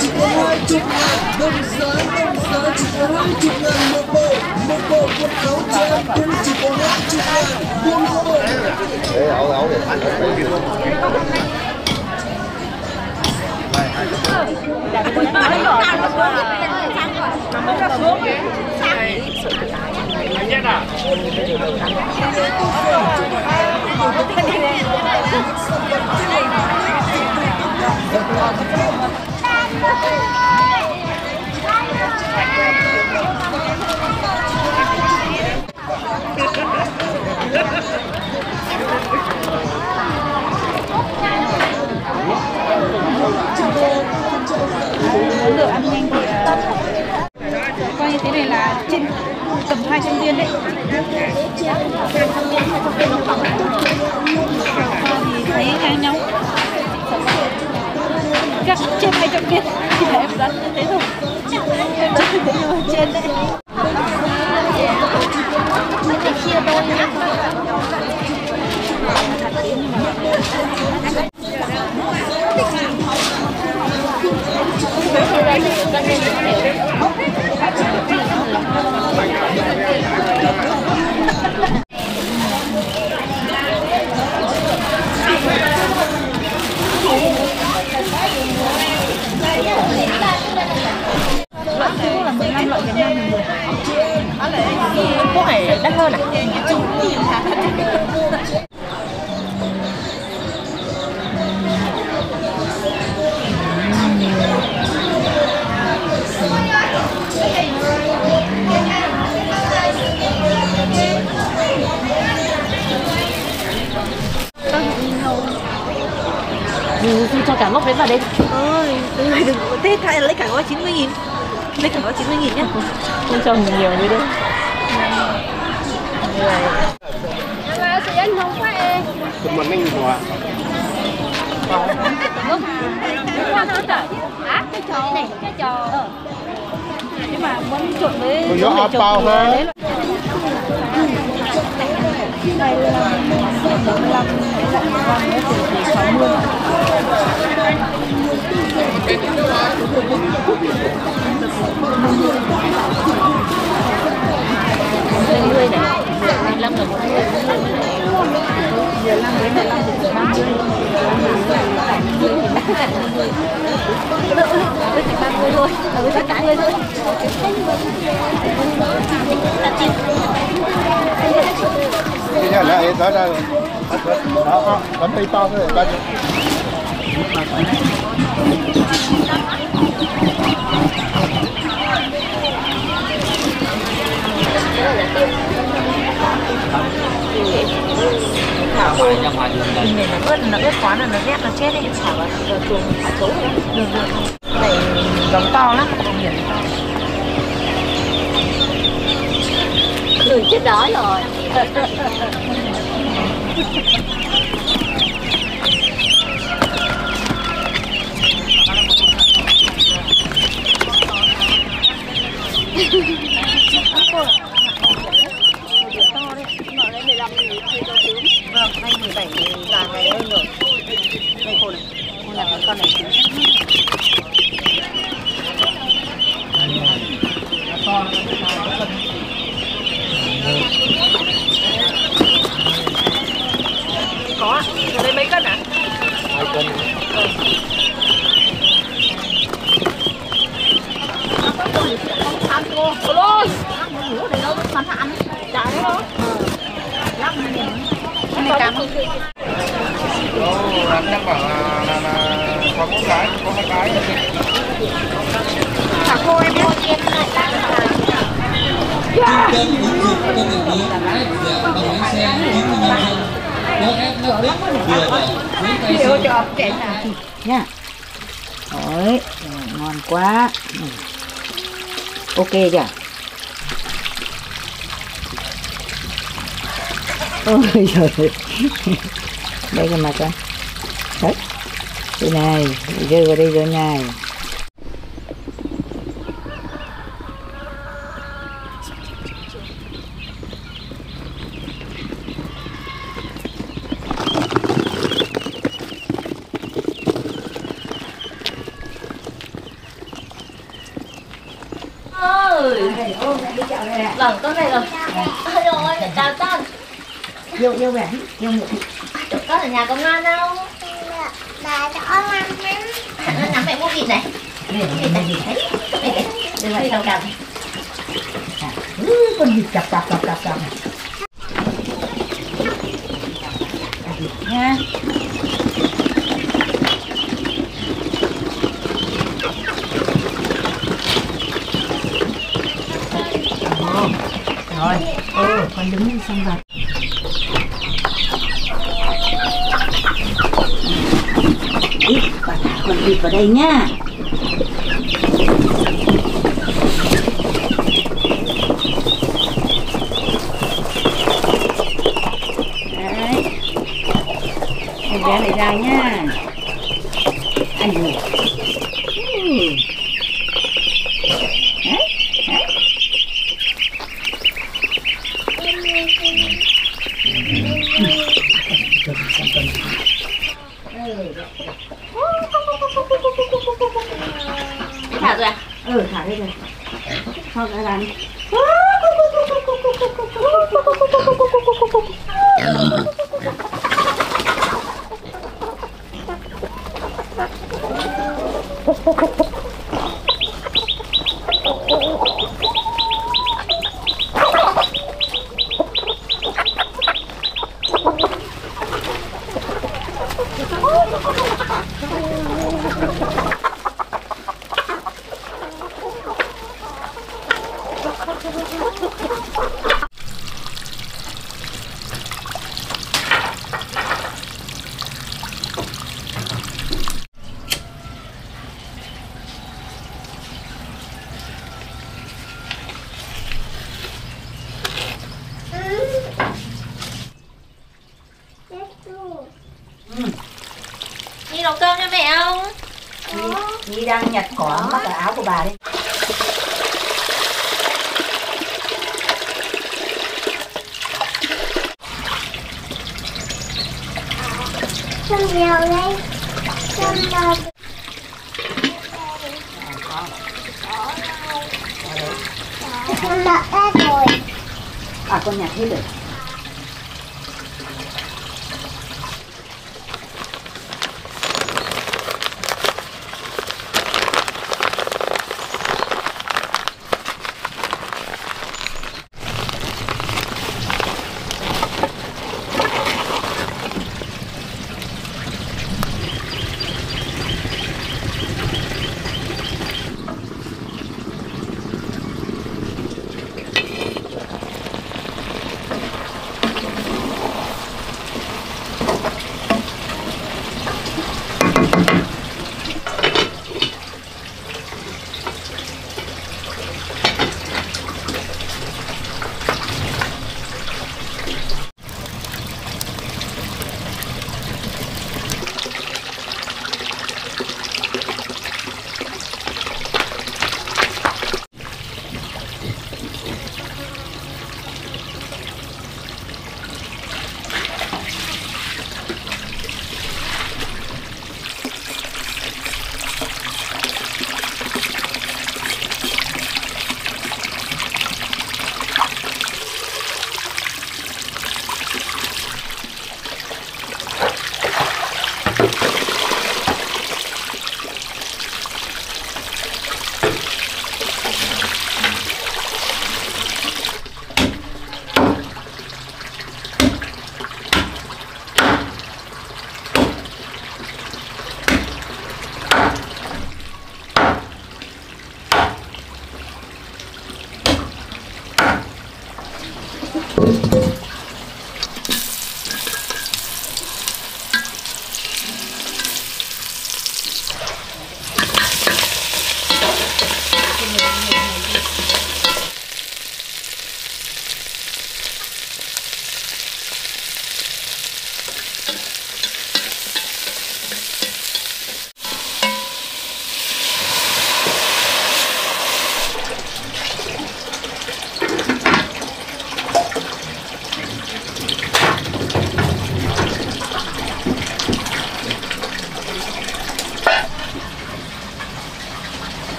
chục ngàn hai chục ngàn đông giá đông giá chỉ có hai chục ngàn một bộ một bộ quần áo cho cũng chỉ có hai chục ngàn buông hộ Đấy, áo áo để ăn Hãy subscribe cho kênh Ghiền Mì Gõ Để không bỏ lỡ những video hấp dẫn bảy cân coi như thế này là trên tầm 200 viên đấy thì thấy ngang nhau các trên 200 viên thì là em dán như thế thôi, em dán như thế rồi trên đấy Quốc này đắt hơn à? ừ, cho cả ngốc đấy vào đây. Ơi đừng thế lấy cả gói 90 nghìn. Lấy cả gói 90 nghìn nhé không cho nhiều như đấy mình cái hòa nhưng mà muốn trộn với nó áp bao hơn đấy là này là bảy mươi lăm con nữa thì thì sáu mươi mươi này hai mươi lăm là một mươi mười lăm đến mười lăm thì ba mươi chỉ ba mươi thôi với tất cả người thôi cái nhà này đó là đó bánh tay to thôi nhà ngoài đường này nó ướt nó ướt quá là nó rét nó chết đi xả vào chuồng thả chấu đường đường này giống to lắm không hiển người chết đói rồi vài ngày hơn rồi đây cô này cô làm con này chín có ở đây mấy cân à hai cân ôi Đó, anh đang bảo là, là, là có một cái có hai cái kênh ứng dụng công nghệ mới lái dạ bằng lái xe hướng của nhân dân có ép lắp rích vừa đẩy với tay xe nha. Đấy, ngon quá. Ok chưa? Ôi trời đây cái mặt con đấy. Đây này rơi vào đây rồi này ơi vâng con này rồi. Ôi rồi phải chào con. Yêu yêu vẻ yêu ngựa nhà công an đâu bà em nó nắm mẹ mua vịt này. Đây vịt. Này thấy mẹ đây là đồng đồng Ừ, con vịt cặp cặp cặp cặp cặp vịt nha. Rồi ừ con đứng lên xong rồi ít và thả con vịt vào đây nha.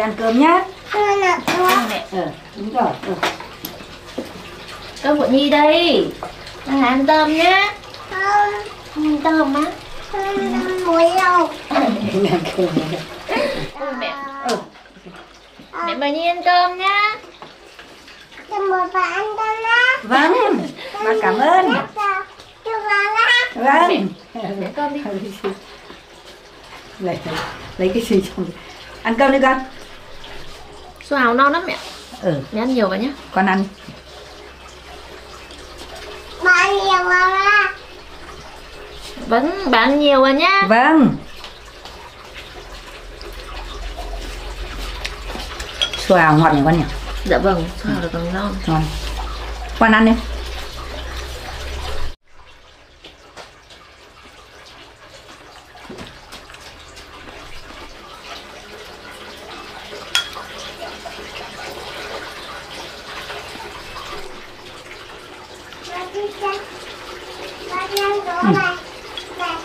Ăn cơm nhá. Là đó ờ đúng rồi ừ. Cơm của Nhi đây. Ăn ăn tôm nhá. Ăn tôm á. Muối đâu ăn cơm mẹ. Ừ. Mẹ mời Nhi ăn cơm nhá. Bạn ăn đó đó vâng. Ba cảm ơn. Vào đó vâng. Mẹ cơm đi. Lấy lấy cái gì trong ăn cơm đi con Xào non lắm mẹ. Ừ. Mẹ ăn nhiều vào nhá. Con ăn. Bạn nhiều vào bà ăn nhiều vào nhá. Vâng. Xoào ngọt nhỉ con nhỉ? Dạ vâng, xào được còn non ngon. Con ăn đi ba đi cha ba đi ăn đồ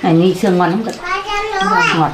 này này xương ngon lắm đồ này ngọt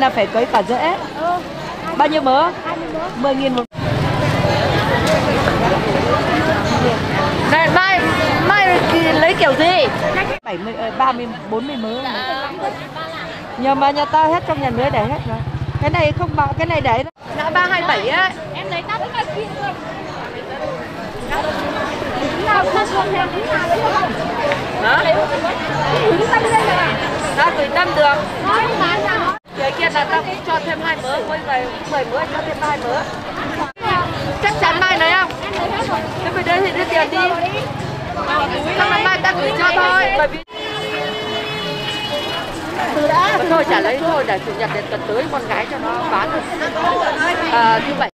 là phải cấy cả rễ. Bao nhiêu mớ? 10 nghìn một. Này, mai mai lấy kiểu gì? 70 ờ, 30 40 mớ. Nhưng mà nhà ta hết trong nhà nữa để hết rồi. Cái này không bằng cái này để đã 327 á. Em lấy tao cả kia luôn. Nào theo tí nào đấy không? Hả? Ta gửi tâm được. Bán Cái kia là ta cũng cho thêm hai mớ, mỗi người 10 mớ cho thêm hai mớ. Chắc chắn mai lấy không? Thế phải đưa thì đưa tiền đi. Xong là mai ta gửi cho thôi. Bởi vì thôi trả lấy thôi để chủ nhật để tuần tới con gái cho nó bán được. À, thứ bảy.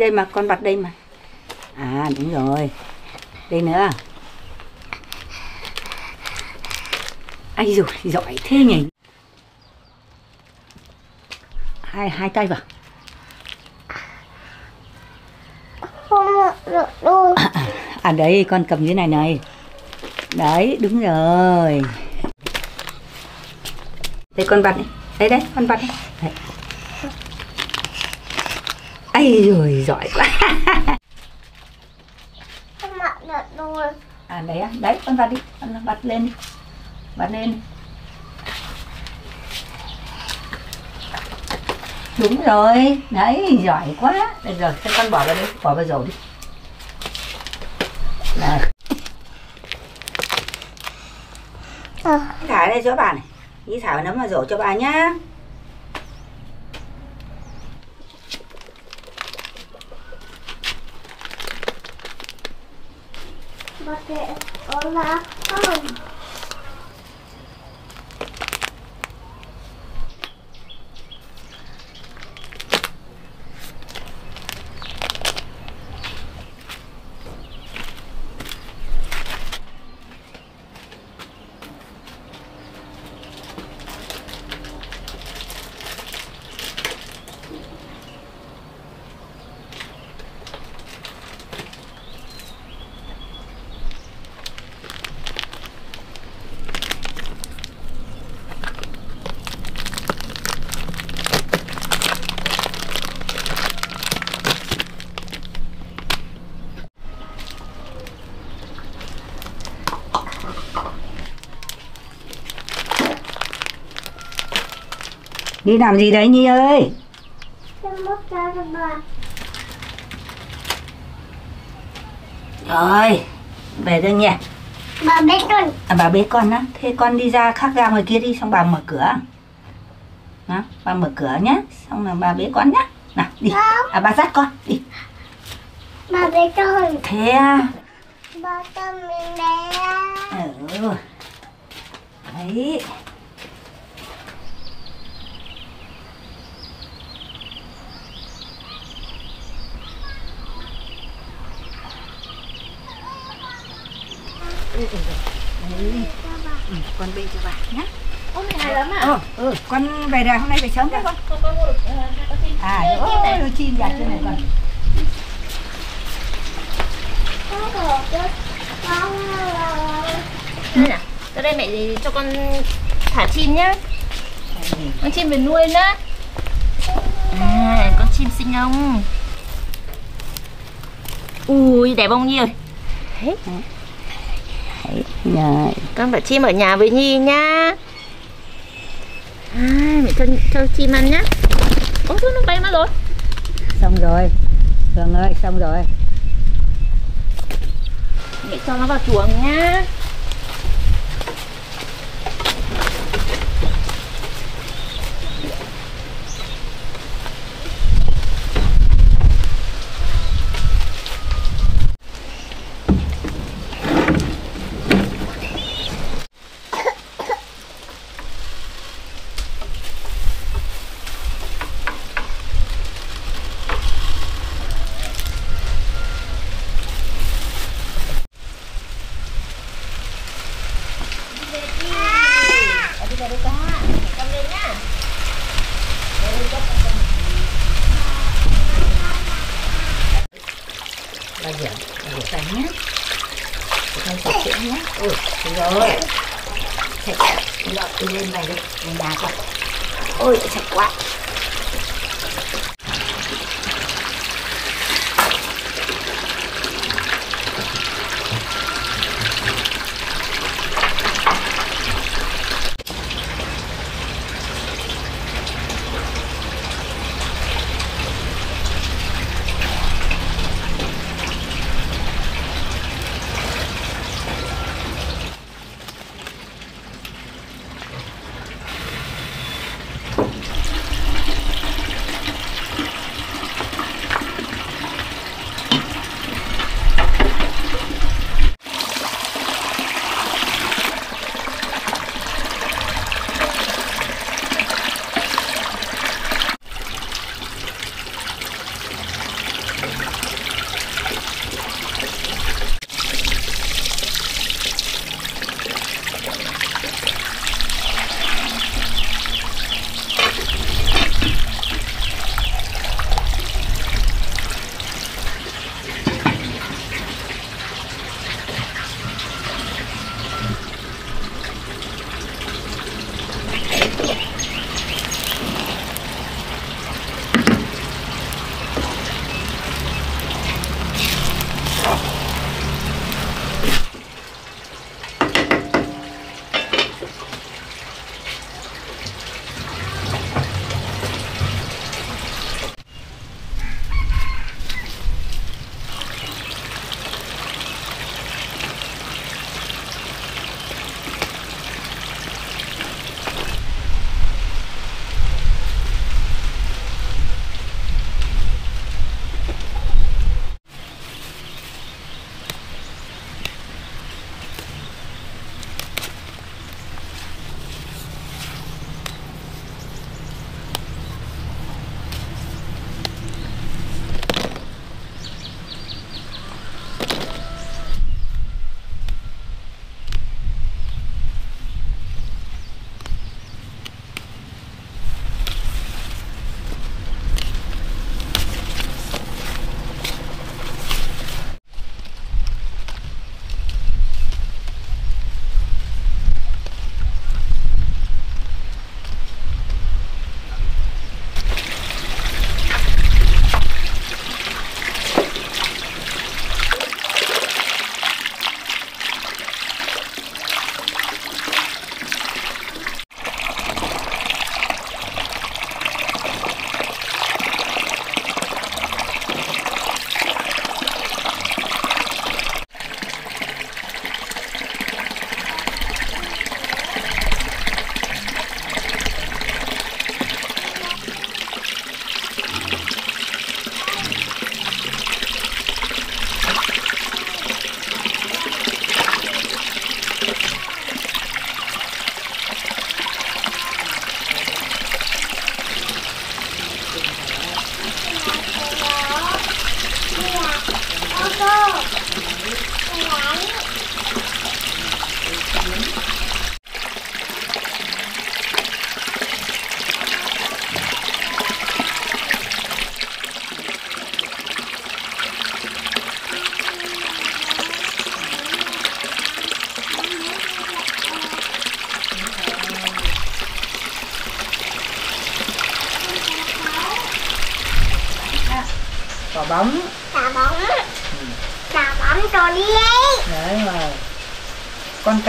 Đây mà, con bật đây mà. À đúng rồi. Đây nữa. Ai rồi giỏi thế nhỉ? Hai hai tay vào. Không được đôi à đấy con cầm như này này. Đấy, đúng rồi. Đây, con bật đây đấy con bật đi. Đấy. ai rồi giỏi quá. Được đôi à đấy đấy con bật đi. Con bật lên đi. Bật lên đi. đúng rồi. Đấy giỏi quá. Đây rồi thế con bỏ vào đây bỏ vào dầu đi. Này. Ờ thả đây cho bà này. Đi thả nấm vào rổ cho bà nhá bà kệ con là không đi làm gì đấy nhi ơi? Cho rồi về đây nhỉ. Bà biết rồi à, bà bế con á. Thế con đi ra khác ra ngoài kia đi xong bà mở cửa. Đó, bà mở cửa nhé xong là bà bế con nhá. Nào đi. Không. à bà dắt con đi. Bà bé con. Thế à Bà con mình bé ừ. Đấy Ừ, ừ, đấy. Ừ, con bê cho bà nhé Ôi mày hay lắm à ừ, ừ, con về rồi hôm nay về sớm đấy con à ôi chim giặt cho này con Đây nào Tới đây mẹ cho con thả chim nhá. Con chim về nuôi nhá À con chim xinh không Ui đẹp không Nhi ơi? Đấy. Rồi. Con phải chim ở nhà với Nhi nhá à, Mẹ cho, chim ăn nhá. Ôi thôi nó bay mất rồi xong rồi. Hương ơi xong rồi. Mẹ cho nó vào chuồng nhá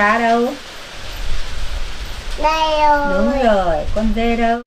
cá đâu? Đây rồi. Đúng rồi con dê đâu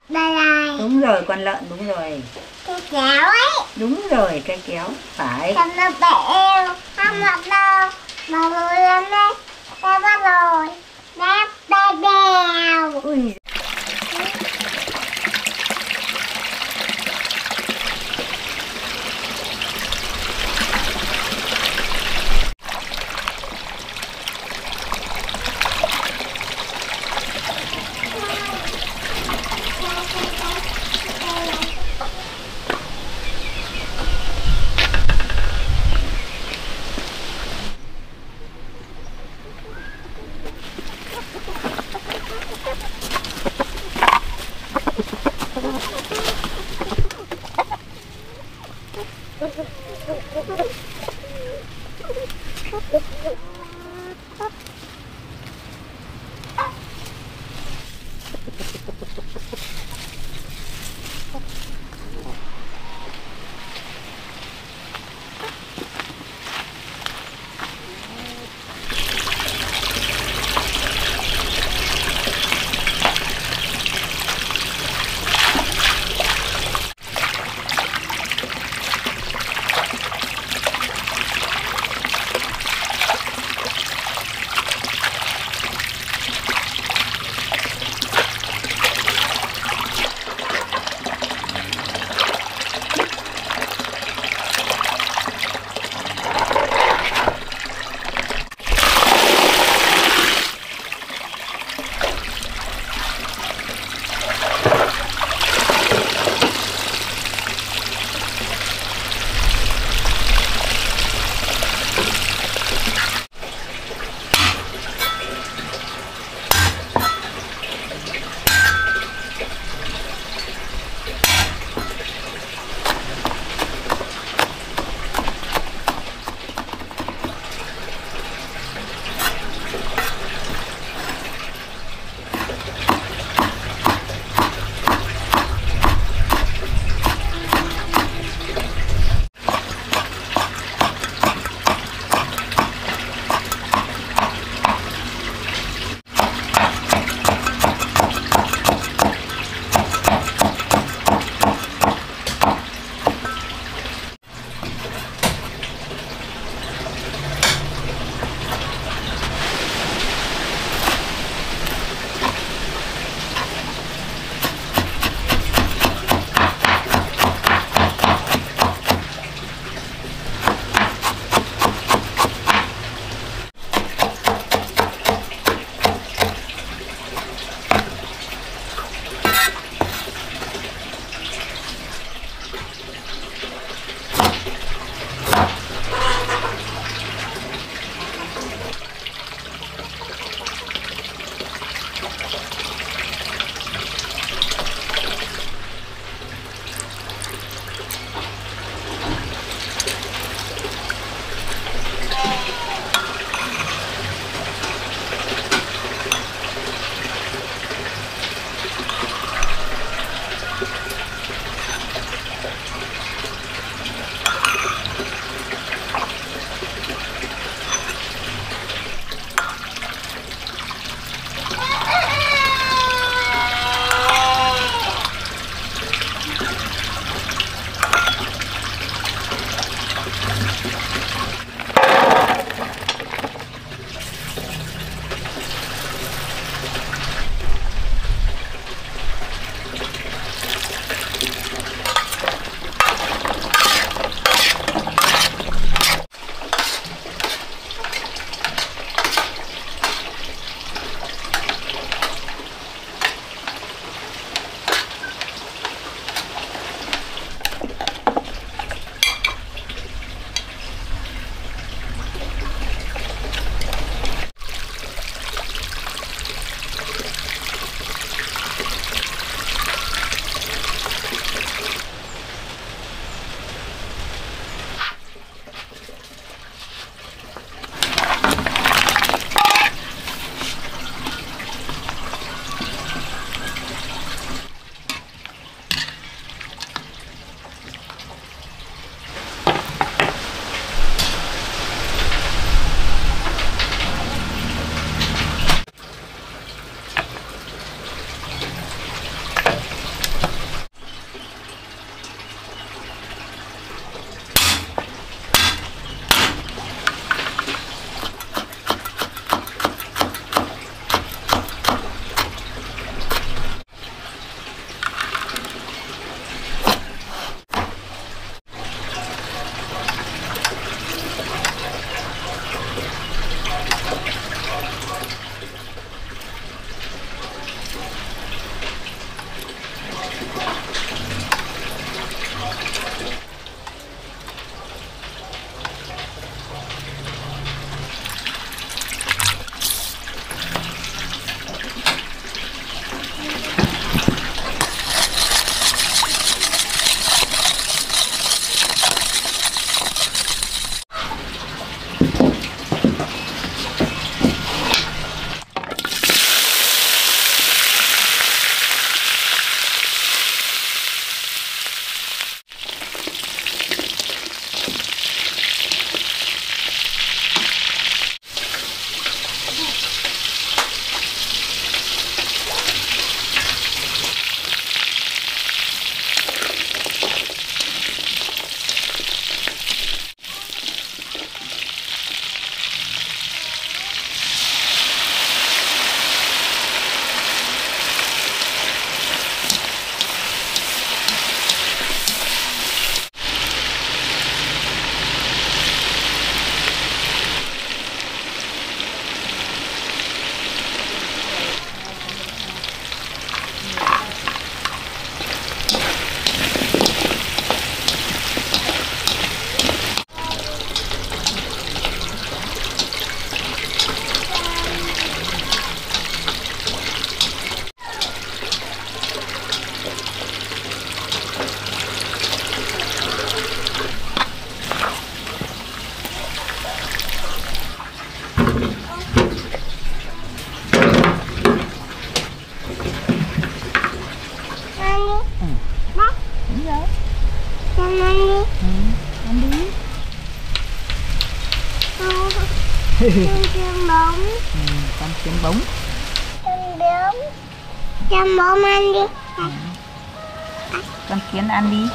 ăn đi.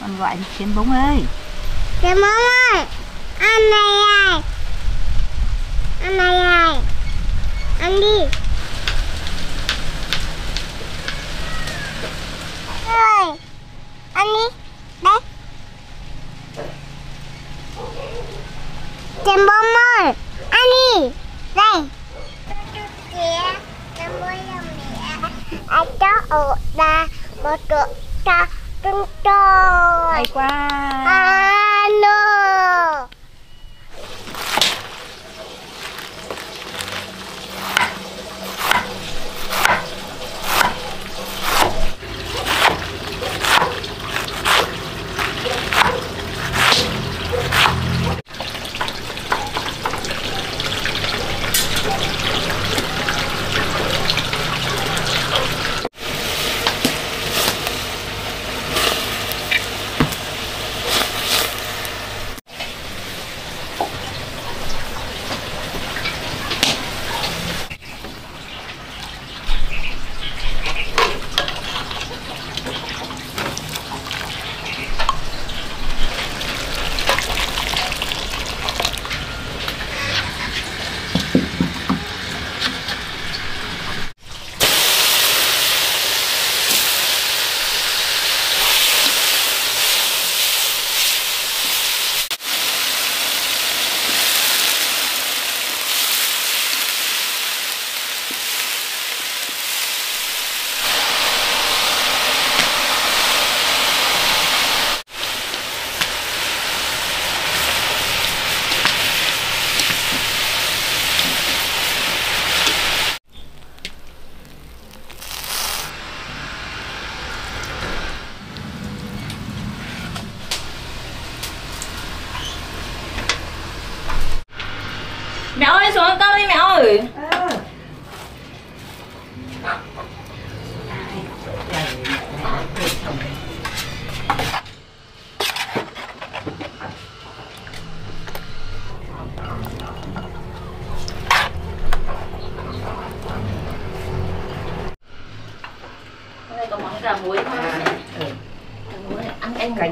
Con gọi đi kiến bóng ơi. Chim bóng ơi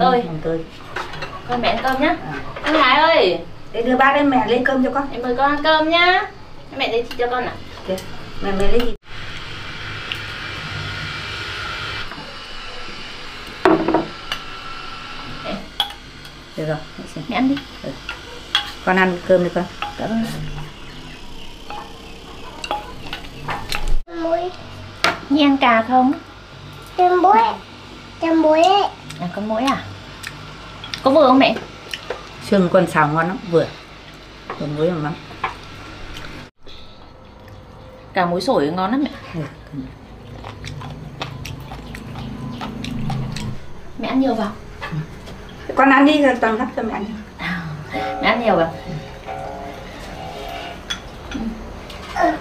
tơi mùng tơi Con mẹ ăn cơm nhá. Anh Hải ơi. Để đưa bác đến mẹ lấy cơm cho con. Em mời con ăn cơm nhá. Mẹ lấy thịt cho con à Kìa, mẹ mẹ lấy gì được rồi mẹ xin. Mẹ ăn đi. Con ăn cơm đi con. Cảm ơn. Muối. Nhi ăn cà không? Chim muối. Chim muối. À con muối à? Có vừa không mẹ? xương con xào ngon lắm vừa. Vừa muối mắm Cà muối sổi ngon lắm mẹ. Ừ, Mẹ ăn nhiều vào. Con ăn đi rồi toàn gấp cho mẹ ăn à, Mẹ ăn nhiều vào. Giỏi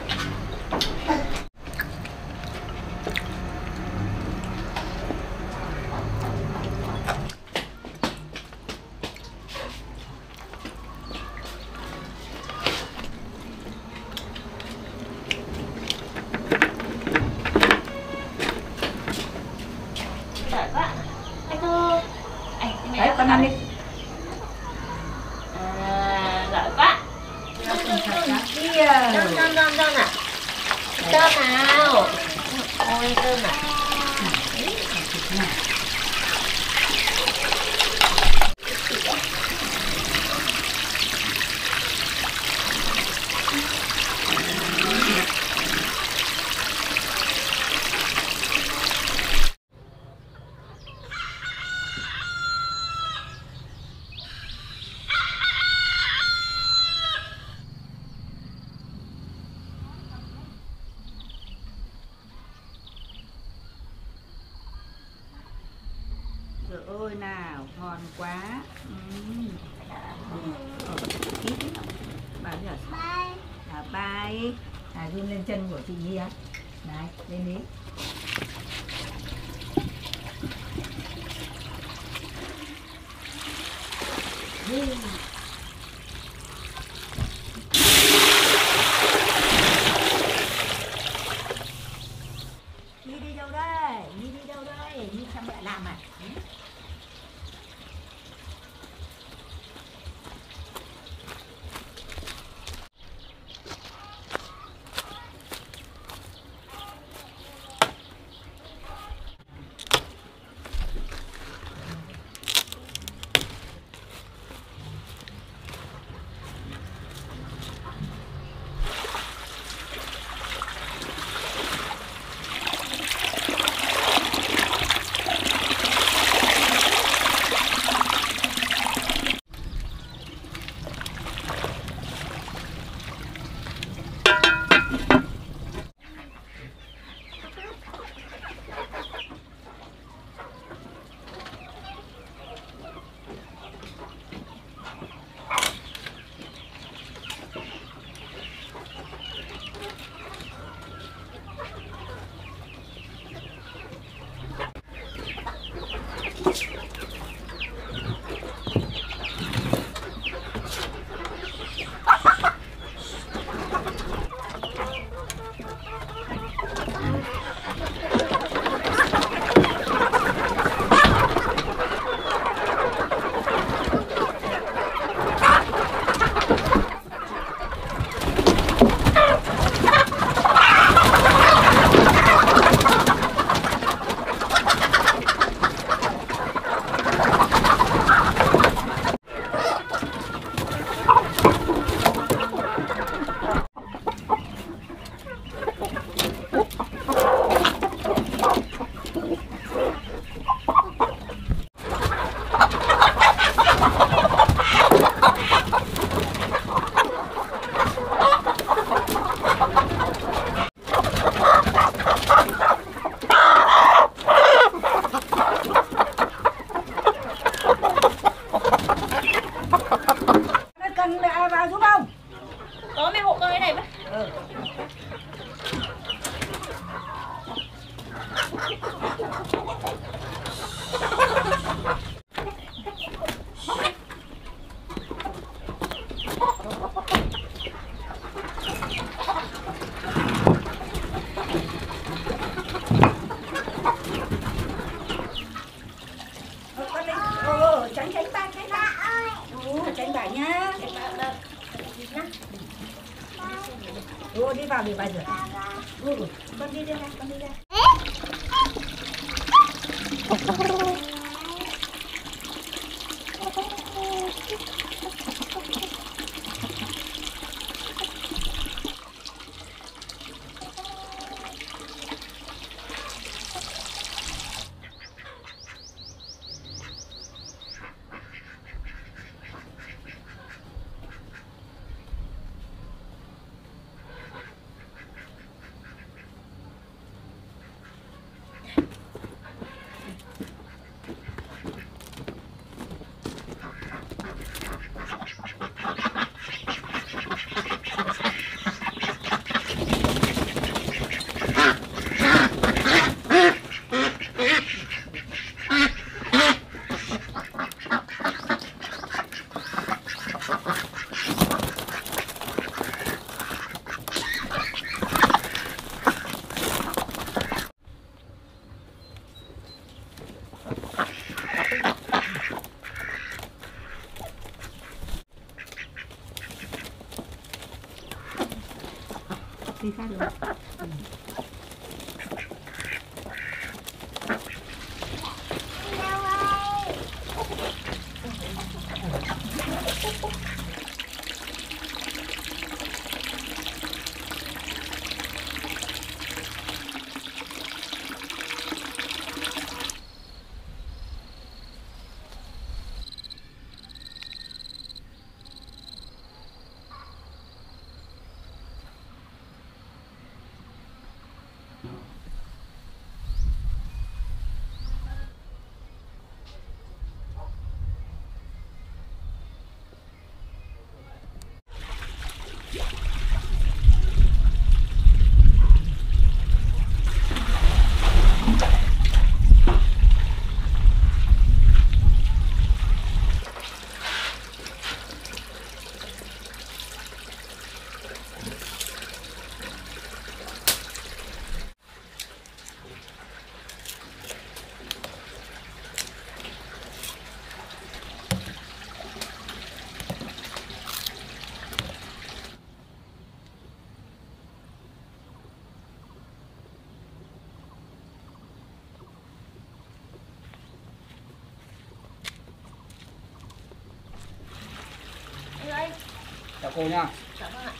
Cô nha dạ vâng ạ.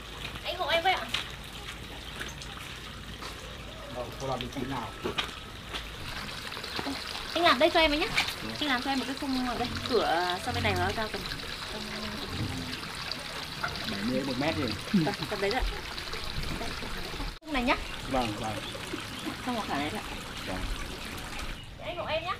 Anh hộ em với ạ. Rồi, cô làm vị trí nào Anh làm đây cho em ấy nhé. Anh làm cho em một cái khung ở đây, cửa sau bên này nó ra tầm bảy mươi một mét gì tầm, tầm đấy. Đây, Khung này nhá, vâng vâng trong một này đấy ạ. Vâng. Anh hộ em nhé.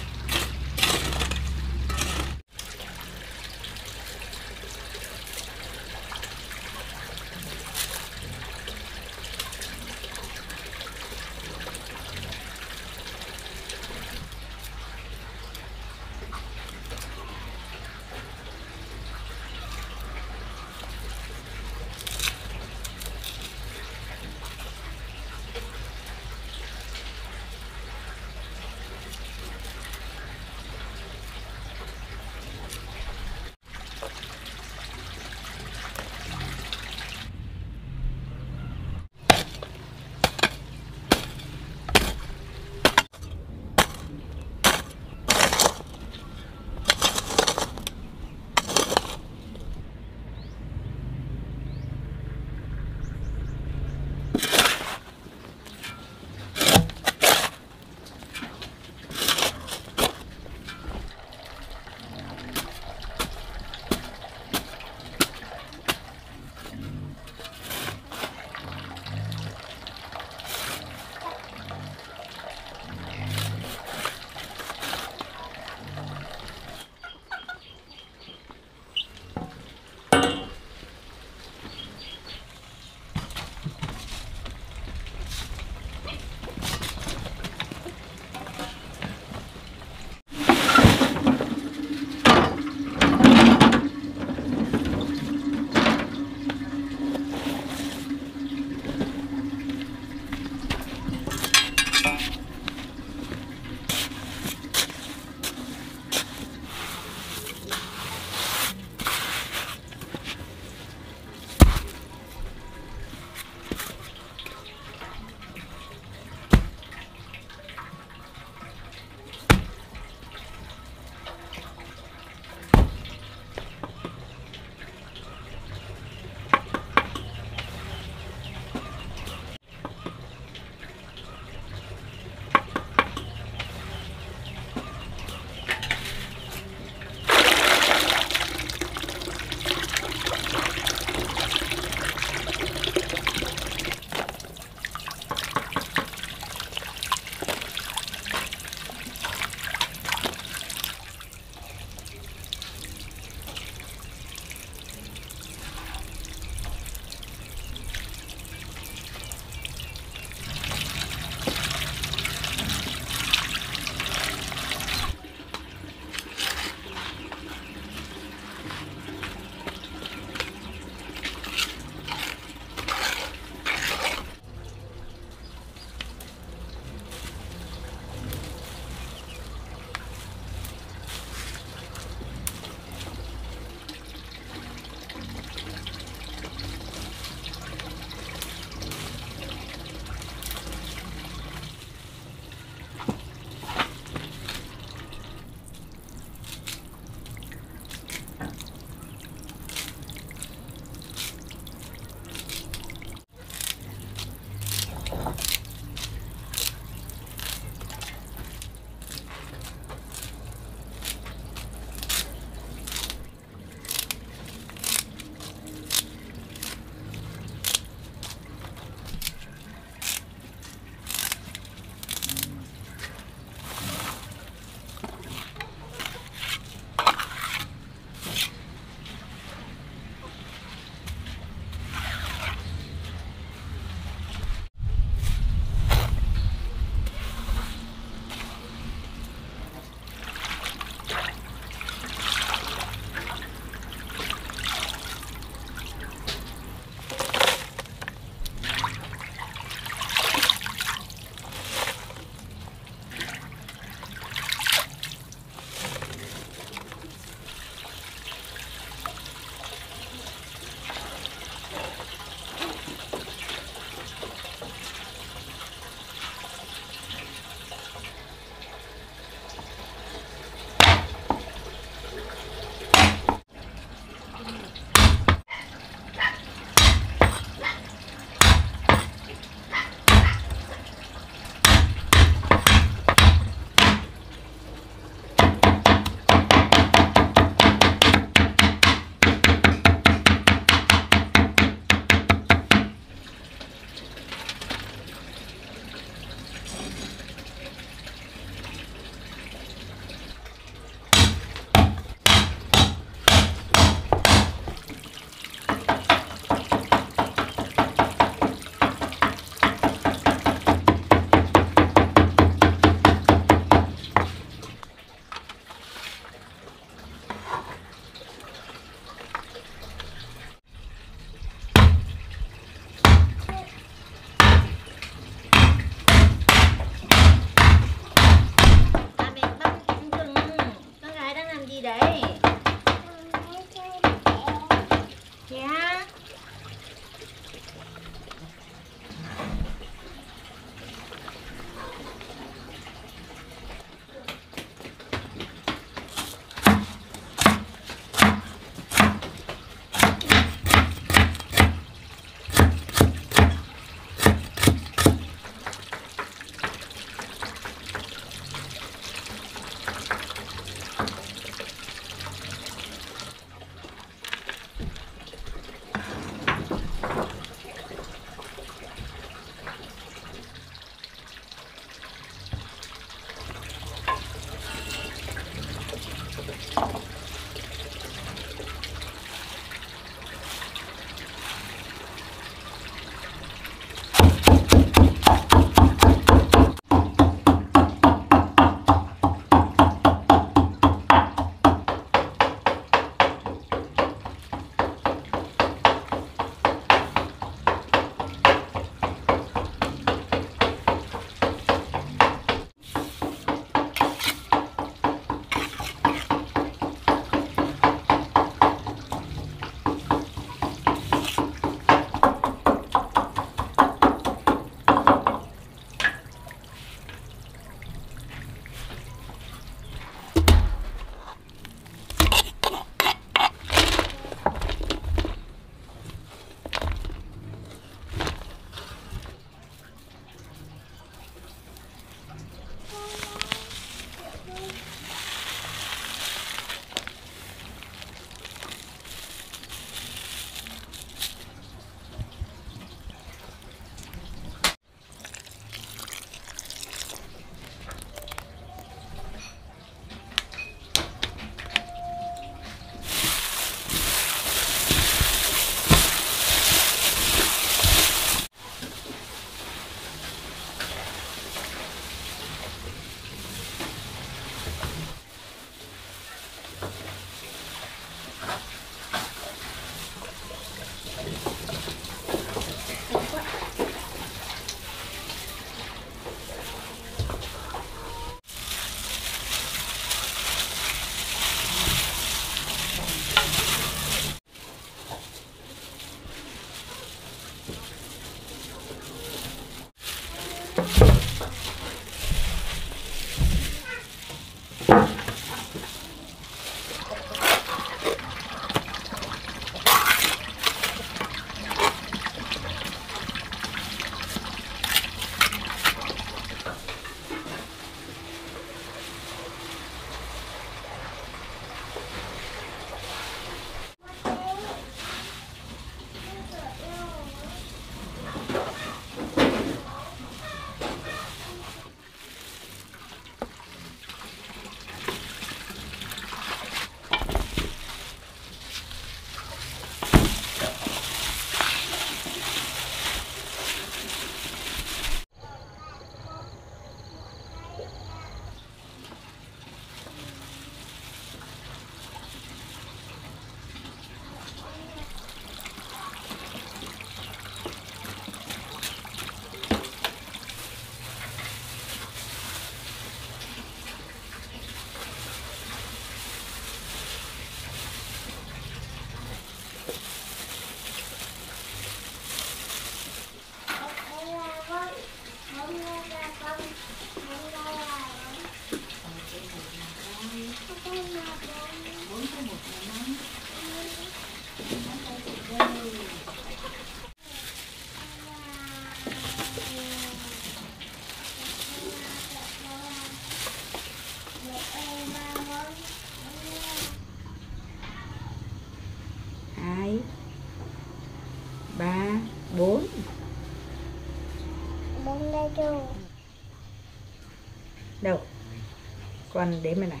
Con đếm này này.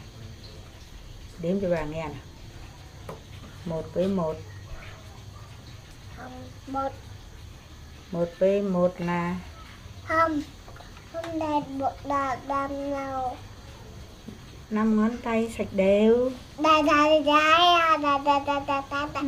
Đếm cho bà nghe nào một với một. Không một. Một với một là không. Không đẹp một là đam nào năm ngón tay sạch đều. Đà đà đà đà đà đà đà đà đà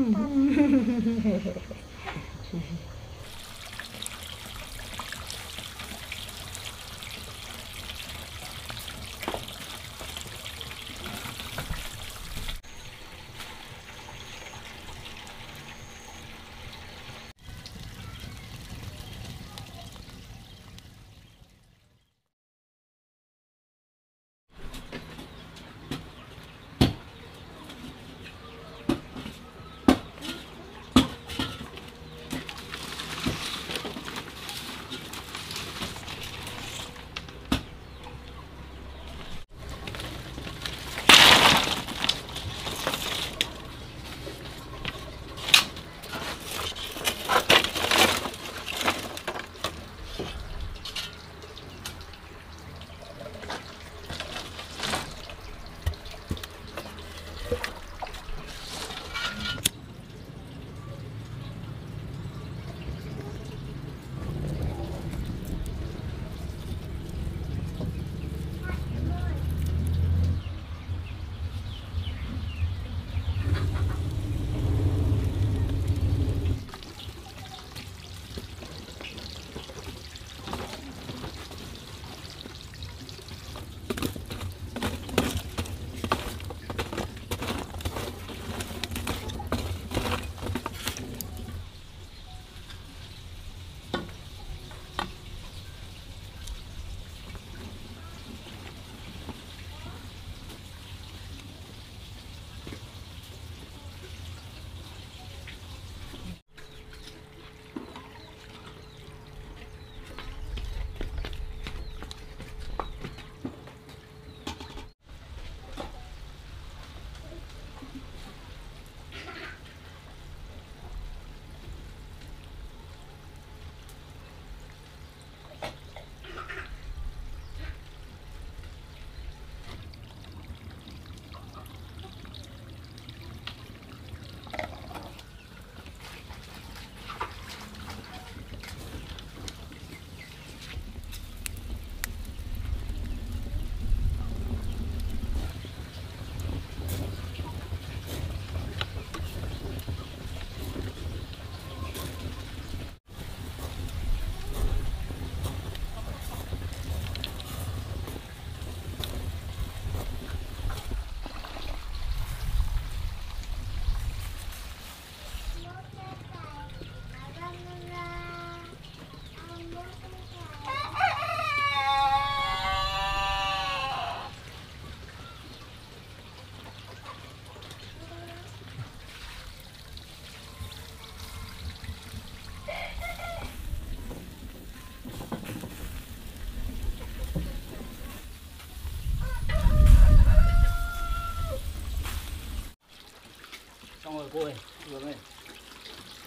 rồi cô ơi. Vừa ơi.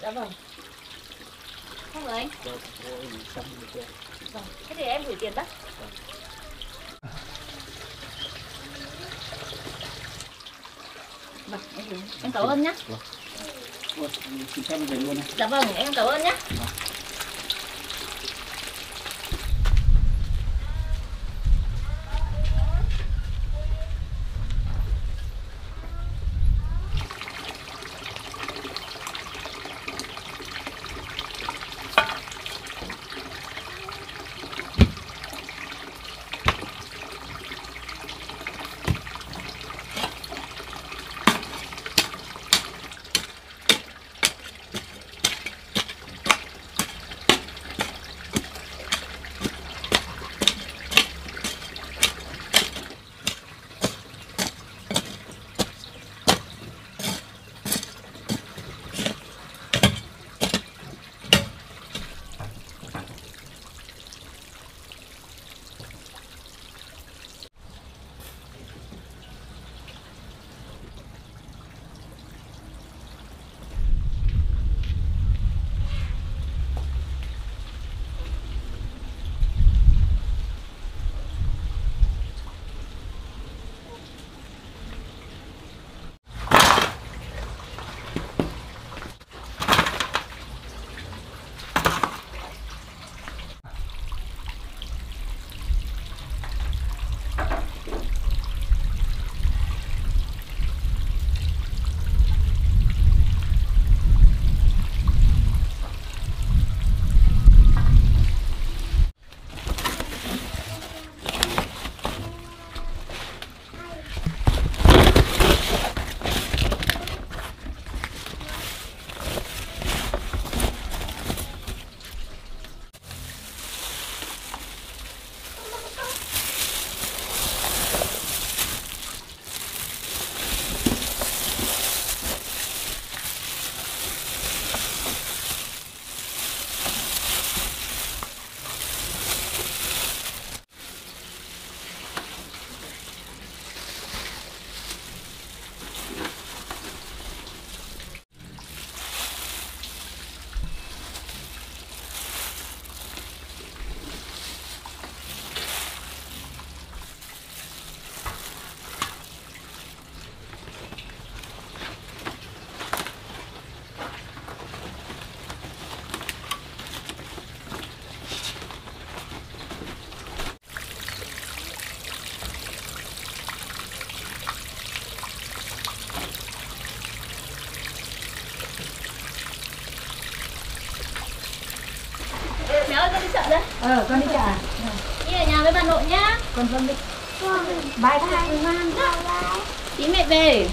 Dạ vâng. Không rồi anh? Rồi cô ơi xong rồi chưa Vâng Thế thì em gửi tiền bác. Vâng em gửi. Em cảm ơn nhá. Ôi, chị xem về luôn này Dạ vâng em cảm ơn nhá Ờ, con đi chợ à? Đi ở nhà với bà nội nhá. Con vâng đi. Bye bye. Bye bye. Tí mẹ về.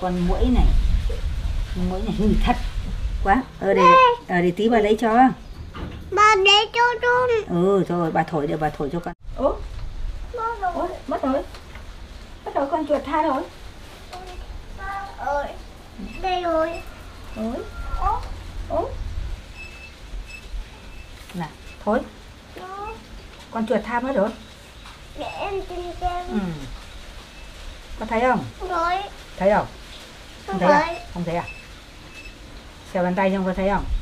Con mũi này. Mũi này hư thật quá. Ở đây. ở đây tí bà lấy cho. Bà để cho con ừ rồi bà thổi để bà thổi cho con. Ố đồ ố mất rồi. Mất rồi con chuột tha rồi. Ơi Đây rồi ôi Ố ố nè thôi con chuột tha mất rồi Để em tìm xem ừ. có thấy không Rồi thấy không Không thấy à? thấy không thấy à xèo bàn tay không có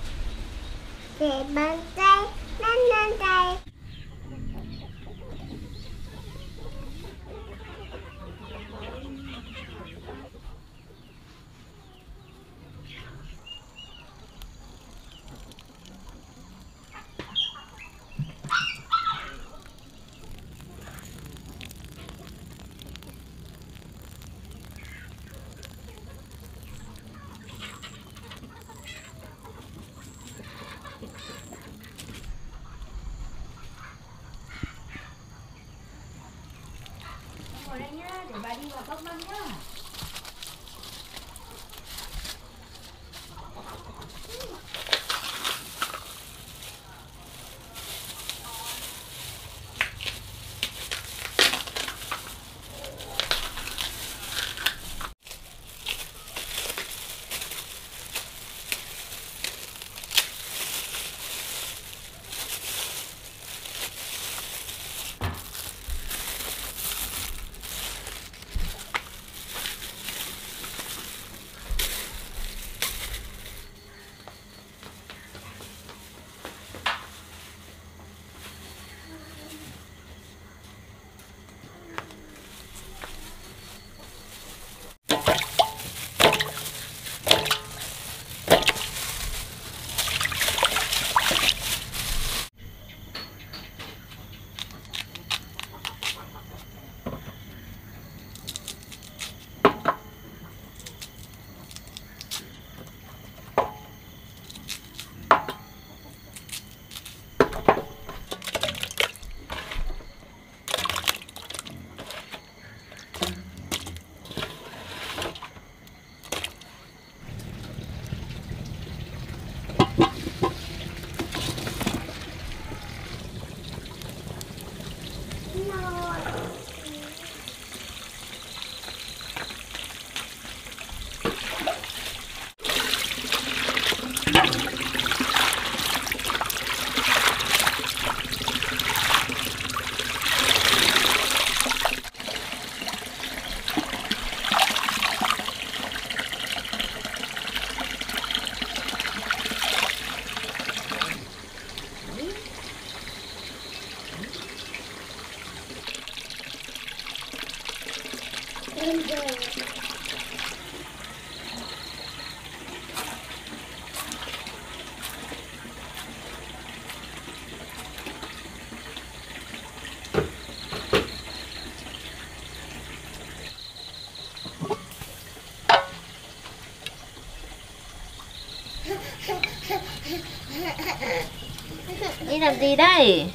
làm gì đây?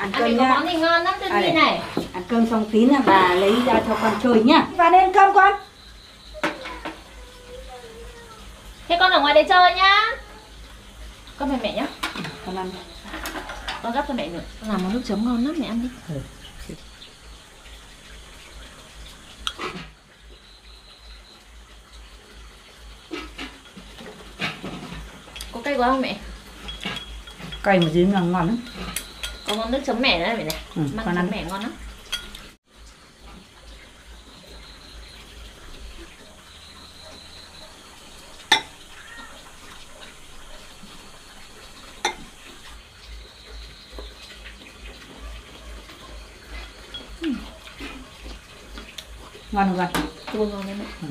Ăn cơm nhá. món gì ngon lắm trên À, đây. này. Ăn cơm xong tí là bà lấy ra cho con chơi nhá. Và lên cơm con. Thế con ở ngoài đây chơi nhá. Con mẹ mẹ nhá. Con ăn. Con gắp cho mẹ nữa. Con làm món nước chấm ngon lắm mẹ ăn đi. Có cay quá không mẹ? Cay một díu là ngon lắm. Nước chấm mẻ nữa này mẹ này. Ừ, Măng con ăn. chấm mẻ ngon lắm. Ngon không con? Chua ngon đấy mẹ.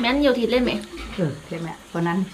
Mẹ ăn nhiều thịt lên mẹ. Ừ, thế mẹ, con ăn.